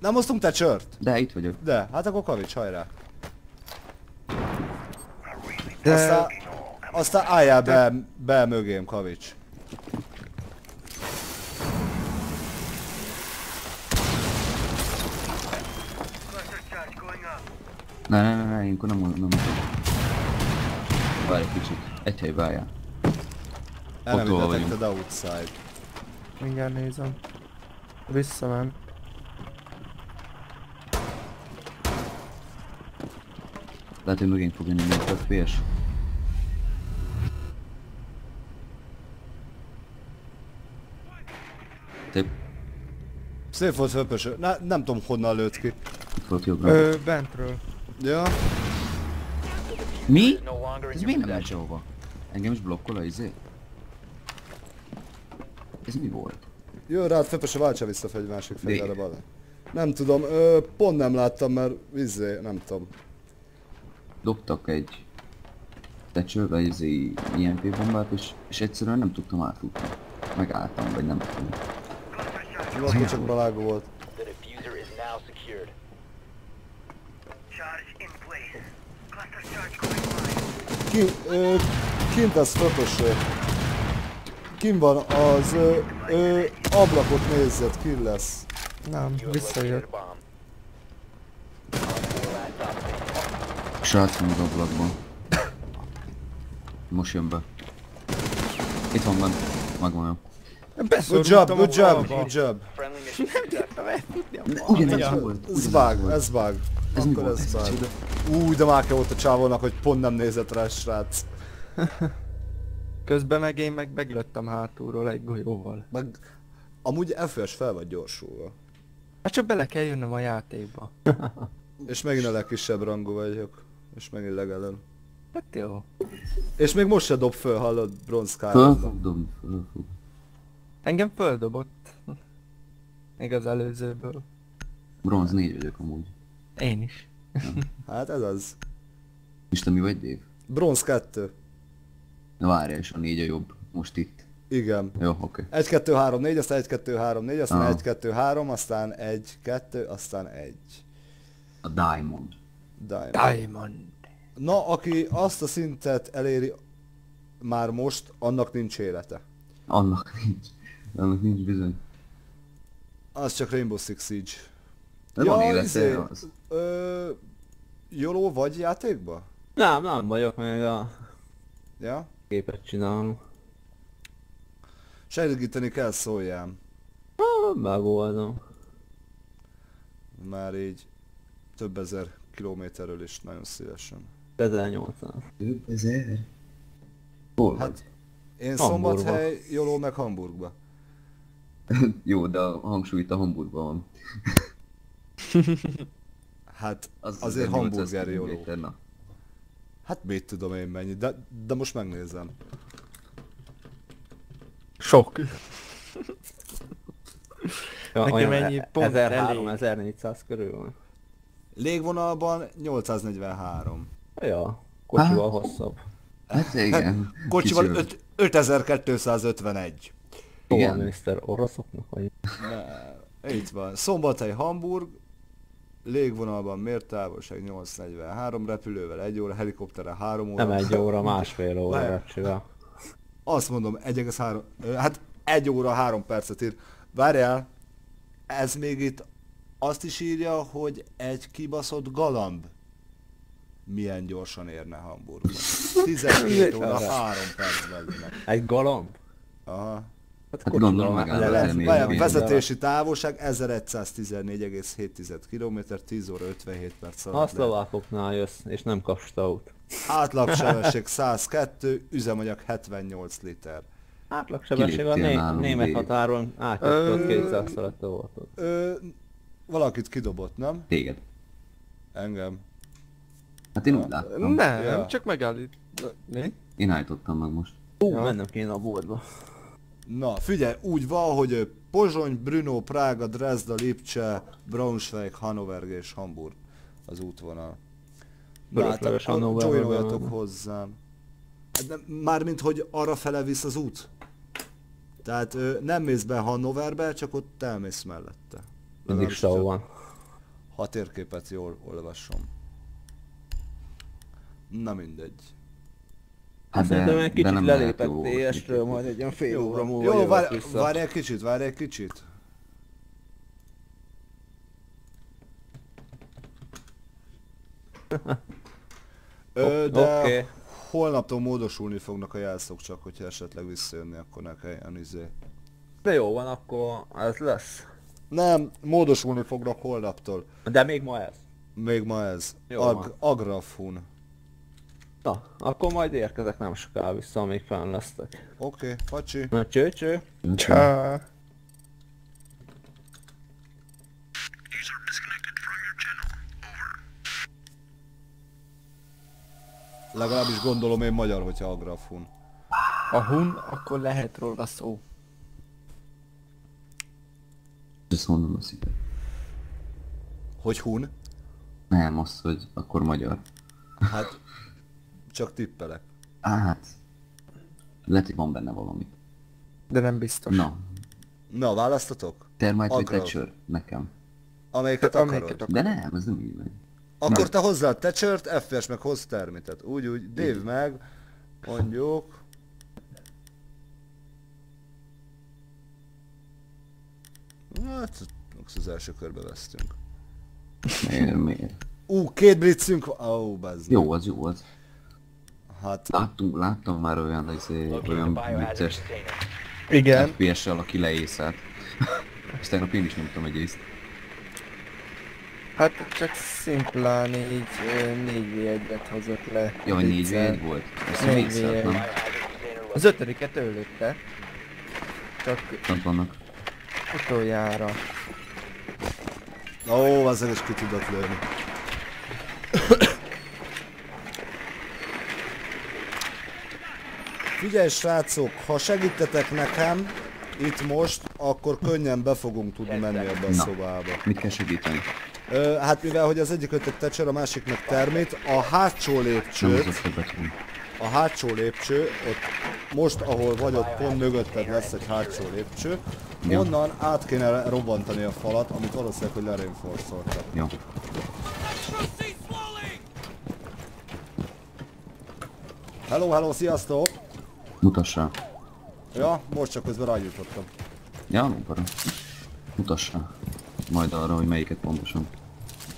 Nem hoztunk Thatchert?
De itt vagyok.
De, hát akkor kavics, hajrá.
De...
Aztán, aztán álljál be, be mögém, kavics.
Ne, ne, ne, ne, én akkor nem, nem tudom. Várj egy kicsit. Egy helybe álljál.
Enemy
hol
detected outside.
Mindjárt nézem. Visszament.
Lehet, hogy megint fog jönni még FPS. Tép,
Szép volt fölpöső. Ne, nem tudom honnan lőtt ki.
Volt jobbra.
Ö, bentről.
Ja,
Mi? Ez miért nem megy sehova? Engem is blokkol a izé? Ez mi volt?
jó rád fölpöső, váltsa vissza fel egy másik fegyverre bele. Nem tudom, ö, pont nem láttam, mert izé, nem tudom.
Dobtak egy tecső, vagy izé IMP bombát, és, és egyszerűen nem tudtam átfutni. Megálltam, vagy nem tudom.
Jó, csak balágó volt.
The diffuser is now secured.
Ki, ö, kint az fölpöső. Kim van az ö, ö, ablakot nézzed, ki lesz.
Nem,
a
visszajött.
bomb. Op 4 last operator.
Srác van az ablakban. Most jön be. Itt van bent. Megvan jó.
Good job, good job, good job.
Friendly mission successful.
Ugyanez volt.
Ez bug, ez bug.
Ez mi
Akkor
volt?
ez. Új, de már kell volt a csávónak, hogy pont nem nézett rá, srác. (laughs)
Közben meg én meg meglőttem hátulról egy golyóval.
Meg amúgy FPS fel vagy gyorsulva.
Hát csak bele kell jönnöm a játékba. (laughs)
És megint a legkisebb rangú vagyok. És megint legelőn.
Hát jó.
És még most se dob föl, hallod, bronz
Föl
kárba.
fog dobni, föl fog.
Engem földobott. Még az előzőből.
Bronz 4 vagyok amúgy.
Én is.
Hát ez az.
És te mi vagy, Dave?
Bronz 2.
Na várjál, és a 4 a jobb. Most itt.
Igen.
Jó, oké.
1, 2, 3, 4, aztán 1, 2, 3, 4, aztán
Aha.
1, 2, 3, aztán 1, 2, aztán 1.
A Diamond.
Diamond.
Diamond.
Na, aki azt a szintet eléri már most, annak nincs élete.
Annak nincs. Annak nincs bizony.
Az csak Rainbow Six Siege.
De van élete,
izé,
az.
Ö, Joló vagy játékba?
Nem, nem vagyok még a
Ja?
képet csinálom.
Segíteni kell szóljám.
Ah, Megoldom.
Már így több ezer kilométerről is nagyon szívesen.
1800.
Több ezer? Hol
Hát,
vagy?
Én
Hamburgba.
Szombathely, Joló meg Hamburgba. (laughs)
Jó, de a hangsúly itt a Hamburgban van.
Hát
Az
azért
1800
hamburger
Na.
Hát mit tudom én mennyi, de, de most megnézem.
Sok.
Ja,
Nekem
olyan
ennyi pont
1300-1400 körül van.
Légvonalban 843.
Ja, kocsival hosszabb.
Hát igen.
Kocsival
Kicsivel.
öt- 5251.
Hova
Igen.
miniszter oroszoknak vagy?
Itt van. Szombathely, Hamburg, légvonalban mért távolság 843, repülővel 1 óra, helikopterrel 3 óra.
Nem egy (laughs) óra, másfél óra repcsivel.
Azt mondom, 1,3, ö, hát 1 óra 3 percet ír. Várjál, ez még itt azt is írja, hogy egy kibaszott galamb milyen gyorsan érne Hamburgba. 12 (laughs) óra 3 percben.
Egy galamb?
Aha.
Hát,
Hát gondolom megáll
le-
az
le-
vezetési távolság 1114,7 km, 10 óra 57 perc
Ha a
alatt. lehet.
szlovákoknál jössz, és nem kapsz staut.
Átlagsebesség 102, üzemanyag 78 liter.
Átlagsebesség a né- német
Dave.
határon átjöttött
Ö-
200 fölött volt.
Ö, valakit kidobott, nem?
Téged.
Engem.
Hát én úgy láttam.
Nem,
Ja.
csak megállít. Mi?
Én állítottam meg most.
Ú,
Ja.
mennem kéne a boltba.
Na, figyelj, úgy van, hogy Pozsony, Brno, Prága, Dresda, Lipcse, Braunschweig, Hannover és Hamburg az útvonal. Na hát akkor joinoljatok hozzám. Hát nem, mármint, hogy arra fele visz az út. Tehát ö, nem mész be Hannoverbe, csak ott elmész mellette.
Mindig
hogyha-
van.
Ha térképet jól olvasom. Na mindegy.
Hát szerintem egy kicsit lelépett
jó
TS-ről, majd egy olyan fél óra múlva
Jó, várj, várj egy kicsit, várj egy kicsit. Ö, de
Oké.
holnaptól módosulni fognak a jelszók csak, hogyha esetleg visszajönni, akkor ne kelljen izé.
De jó van, akkor ez lesz.
Nem, módosulni fognak holnaptól.
De még ma ez.
Még ma ez.
Jó
Ag
van.
Agrafun.
Na, akkor majd érkezek nem soká vissza, amíg fenn lesztek.
Oké, okay, pacsi.
Na cső, cső.
Csá.
Legalábbis gondolom én magyar, hogyha Agrafun.
A hun, akkor lehet róla szó.
Ezt mondom a szívet.
Hogy hun?
Nem, az, hogy akkor magyar.
Hát, csak tippelek.
Á, Hát, lehet, hogy van benne valami.
De nem biztos.
Na,
Na, választatok?
Termite vagy. Thatcher? Nekem.
Amelyiket
Amelyiket
akarod.
akarod.
De nem, ez nem így megy.
Akkor te hozzá a Thatchert, FPS meg hozz termitet. Úgy, úgy, Dave meg, mondjuk... Hát, az első körbe vesztünk.
Miért, miért?
Ú, két blitzünk van. Ó, oh, bazd.
Jó, az jó, az.
Hát,
Láttunk, láttam már olyan, izé, olyan vicces.
Igen.
FPS-sel, aki leészelt. (laughs) És tegnap én is nyomtam egy észt.
Hát csak szimplán így ö, 4 v 1 hozott le.
Vagy 4
Viccel.
v volt. Ez
Négy
vészelt,
V1.
nem?
Az ötödiket ő lőtte. Csak
Ott vannak.
utoljára.
Ó, ezzel is ki tudok lőni. Figyelj srácok, ha segítetek nekem itt most, akkor könnyen be fogunk tudni menni ebbe a
Na.
szobába.
Mit kell segíteni?
Ö, hát mivel hogy az egyik ötök tecser, a másik meg termét, a hátsó lépcsőt, a hátsó lépcső, ott most ahol vagyok, pont mögötted lesz egy hátsó lépcső,
Ja.
onnan át kéne robbantani a falat, amit valószínűleg, hogy lereinforszoltak.
Jó.
Hello, hello, sziasztok!
Mutass rá.
Ja, most csak közben rájutottam.
Ja, nem para. Mutass rá. Majd arra, hogy melyiket pontosan.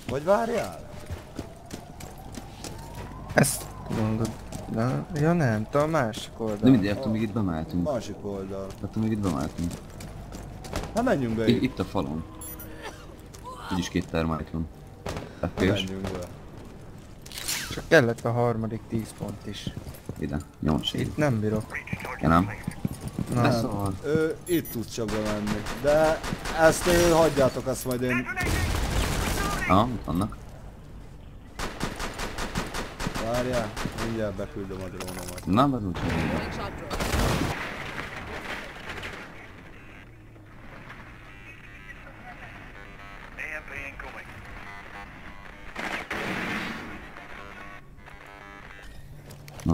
Vagy várjál?
Ezt mondod. Na, ja nem, te a másik oldal.
De mindegy, attól még itt bemehetünk.
Másik oldal.
Attól még itt bemehetünk.
Na menjünk be itt.
itt a falon. Úgyis két termite van.
Menjünk be.
Csak kellett a harmadik 10 pont is.
Ide. Év.
Itt nem bírok.
Ja nem? De szóval.
Ő itt tudsz csak bemenni. De ezt ő, hagyjátok, ezt majd én...
Ah, ott vannak.
Várjál, mindjárt beküldöm a drónomat.
Na, úgy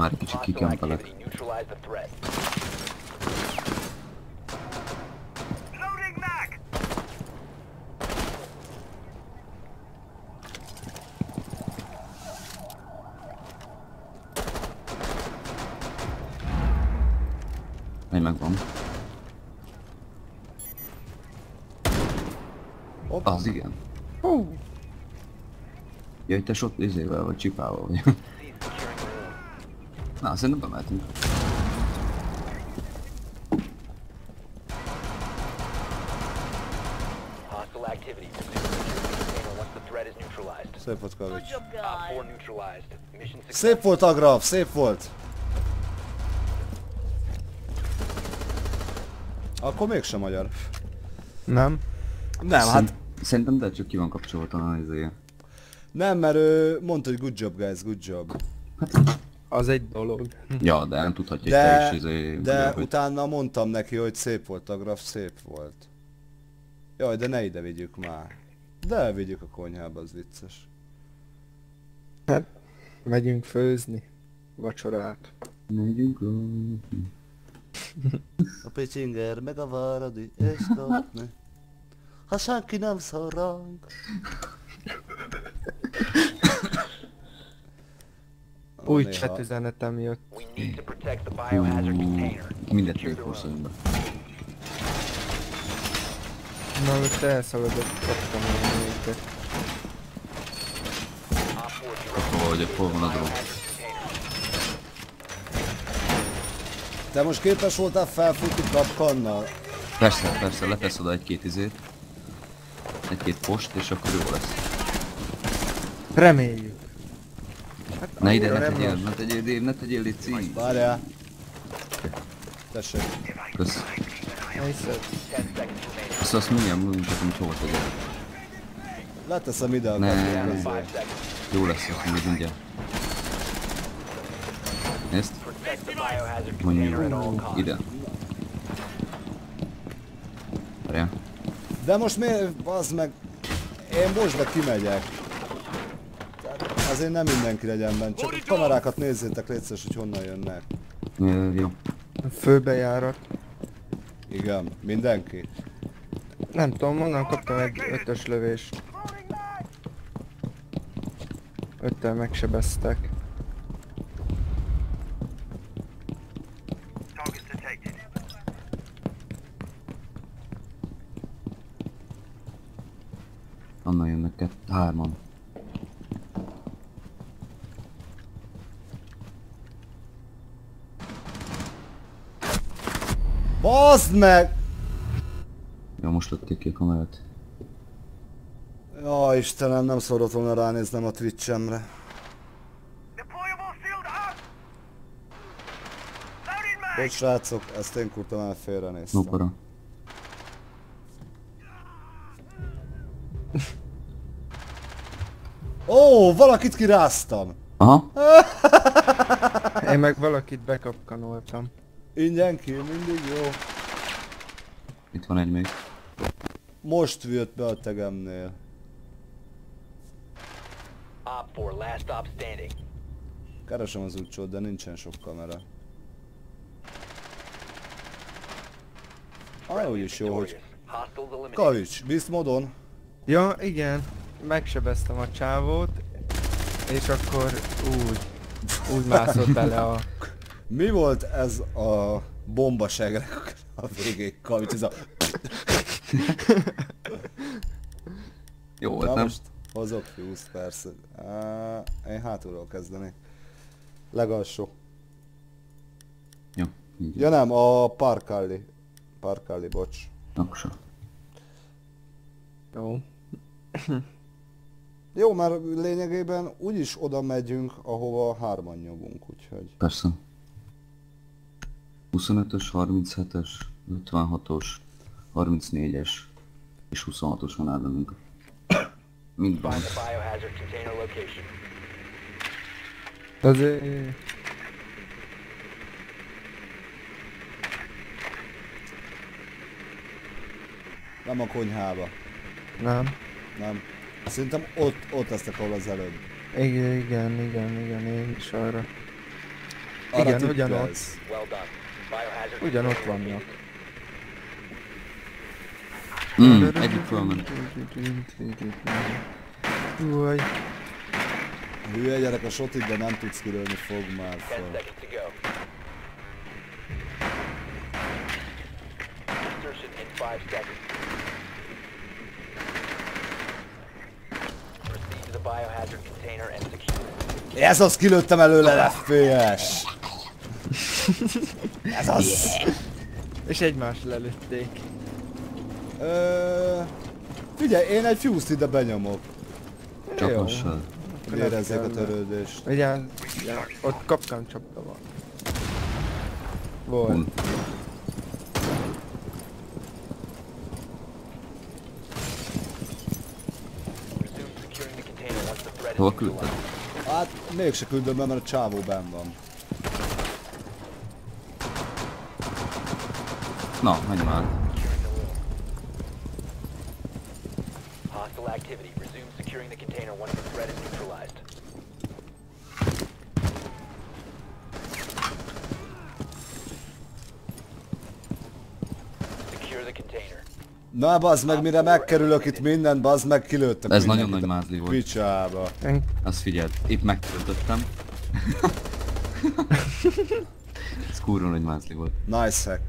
már egy kicsit
Hostile
kikempelek.
activity. Neutralize the threat.
Loading mag!
Egy megvan.
Hopp.
Az igen.
Hú,
Ja, itt te sok izével vagy csipával vagy. (laughs) Na, szerintem bemehetünk.
Szép volt kavics.
Op 4 neutralized. Mission success.
Szép volt Agraf, szép volt. Akkor mégsem magyar.
nem.
Nem, hát
Szerint- Szerintem de csak ki van kapcsolva a izéje.
nem, mert ő mondta, hogy good job guys, good job.
Az egy dolog.
Ja, de nem tudhatja, hogy te
De,
is izé...
de
hogy-
utána mondtam neki, hogy szép volt Agraf, szép volt. Jaj, de ne ide vigyük már. De elvigyük a konyhába, az vicces.
Hát, megyünk főzni. Vacsorát.
Megyünk a...
A picsinger meg a varadi és kapni. Ha senki nem szorong.
Új chat üzenetem jött.
Mindent megforszolunk be.
Na, most elszaladott, kaptam a
4 zero.
Hogy hol van a
container.
Te most képes voltál felfutni kapkannal?
Persze, persze, letesz oda egy-két izét. Egy-két post, és akkor jó lesz.
Reméljük. Hát,
Ne ide, ne tegyél, ne tegyél, ne tegyél, Lici.
Várjál. Tessék.
Kösz.
Ne hiszed?
10 seconds remaining.
Azt azt mindjárt mutatom, hogy hova tegyél.
Leteszem ide a
Ne. Jó lesz, azt még mindjárt.
Biohazard
Mondjuk ide. Várjál.
De most miért, az meg... Én most be kimegyek. Azért nem mindenki legyen benne, csak a kamerákat nézzétek létszes, hogy honnan jönnek.
Ö, Jó.
Főbejárat.
Igen, mindenki.
Nem tudom, onnan kaptam egy ötös lövést. Öttel megsebeztek.
Targets detected.
Onnan jönnek kett, hárman.
Bazd meg!
Jó, most lőtték ki a kamerát.
Ja, Istenem, nem szabadott volna ránéznem a Twitch-emre. Bocs srácok, ezt én kurtam el félrenéztem.
No para.
Ó, valakit kiráztam!
Aha,
Én meg valakit bekapkanoltam.
Ingyen ki, mindig jó.
Itt van egy még.
Most jött be a tegemnél.
Op 4, last stop standing.
Keresem az úcsót, de nincsen sok kamera. Ah, úgyis jó, hogy... Kavics, bízt modon.
Ja, igen. Megsebeztem a csávót, és akkor úgy, úgy mászott bele a...
Mi volt ez a bombasegrek a végéig, Kavics? Ez a...
Jó volt,
Na
nem?
most hozok fuse persze. Én hátulról kezdenék. Legalsó.
Jó, így.
Ja nem, a Parkalli. Parkalli, bocs.
Se.
Jó.
Jó, mert lényegében úgyis oda megyünk, ahova hárman nyomunk, úgyhogy...
Persze. 25-ös, 37-es, 56-os, 34-es és 26-os van ellenünk. Mind
location.
Azért...
Nem a konyhába.
Nem.
Nem. Szerintem ott, ott lesznek ahol az előbb.
Igen, igen, igen, igen, én is arra.
Arra
Igen, ugyanott.
Well
Ugyanott vannak.
Mm, egyik fölment.
Uaj.
Hülye gyerek a sotig, de nem tudsz kilőni, fog már
10
fel.
seconds to go. Insertion in 5 seconds. Proceed to the biohazard container and secure it.
Ez az, kilőttem előle, FPS! (laughs) Ez az!
És egymást lelőtték.
Ö... Figyelj, én egy fuse ide benyomok.
Csapassal.
Hogy érezzék a törődést.
Ugye, ott kapkán csapda van. Volt.
Is
Hova küldted?
Hát mégse küldöm be, mert a csávó benn van.
Na, menj már.
Activity. Resume securing the container once the threat is neutralized. Secure the container.
Na bazd meg, mire megkerülök itt mindent, bazd meg, kilőttek
Ez nagyon
mindenkit
nagy
a
mázli volt.
Picsába.
Én
Azt figyeld, épp megtöltöttem. Ez kurva nagy mázli volt.
Nice hack.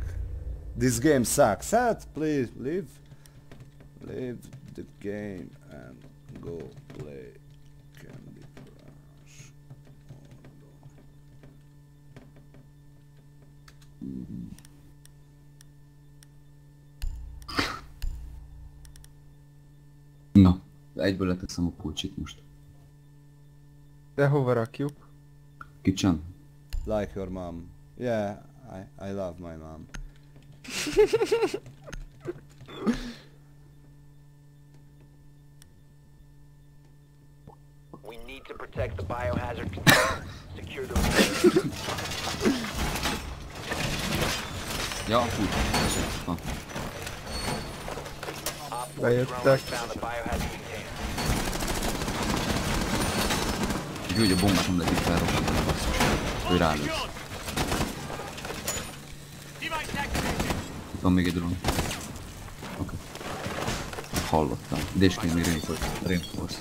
This game sucks. Hát, please, leave. Leave the game and go play Candy Crush.
Na, egyből leteszem a kulcsit most.
de hova rakjuk?
Kicsen?
Like your mom. Yeah, I, I love my mom. (laughs)
protect the biohazard container. (coughs) Secure the.
Ja, a kulcs. Tessék, van.
Op 4 drone
Bejöttek.
has found the biohazard container.
Úgy, a bombát nem lehet itt felrobbantani, basszus. Ő
activated.
Itt van még egy drone. Oké. Hallottam. Ide is kéne még reinforce. reinforce.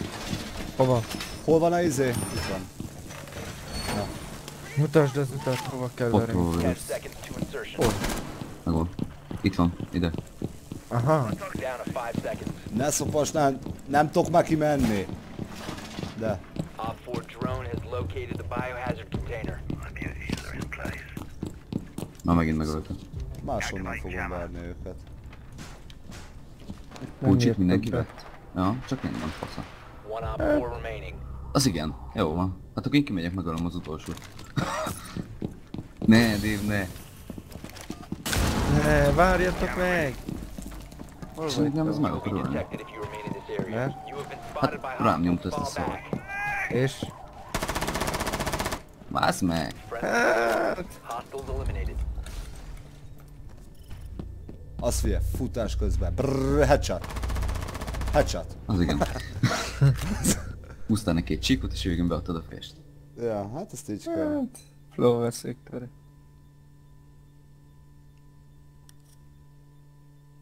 Hova?
Hol van a izé? Itt van.
Mutasd az utat, hova kell
Ott
verni.
hol
10
vagy.
seconds to insertion.
Megvan. Itt van. Ide.
Aha.
Down to 5 seconds.
Ne szopas, nem, nem tudok már kimenni. De.
Op 4 drone has located the biohazard container.
Immunities are in place.
Már megint megöltem.
Máshonnan fogom várni őket.
Kulcsit mindenki vett? Ja, csak én nem fasza.
One op 4 remaining.
Az igen. Jó van. Hát akkor én kimegyek megölöm az utolsót. (laughs) ne, Dave, ne.
Ne, várjatok meg! Hol
Szerintem ez meg akar ölni.
Mert?
Hát rám nyomta ezt a szart.
És?
Vász meg!
Hát...
Az figyelj, futás közben. Brrr, headshot. Headshot.
Az igen. Húztál neki egy csíkot, és végén beadtad a fést.
Ja, hát ezt így kell.
Hát... Flow veszéktől.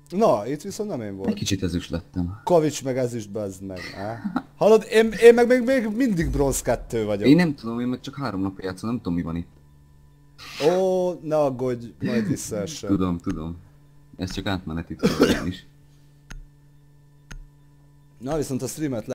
Na, itt viszont nem én
Egy
volt.
kicsit ezüst lettem.
Kovics meg ezüst bazd meg. Á? Hallod, én, én meg még, még mindig bronz 2 vagyok.
Én nem tudom, én meg csak három napja játszom, nem tudom mi van itt.
Ó, ne aggódj, majd visszaesem.
Tudom, tudom. Ez csak átmeneti tudom is.
No, ja sam to streamat,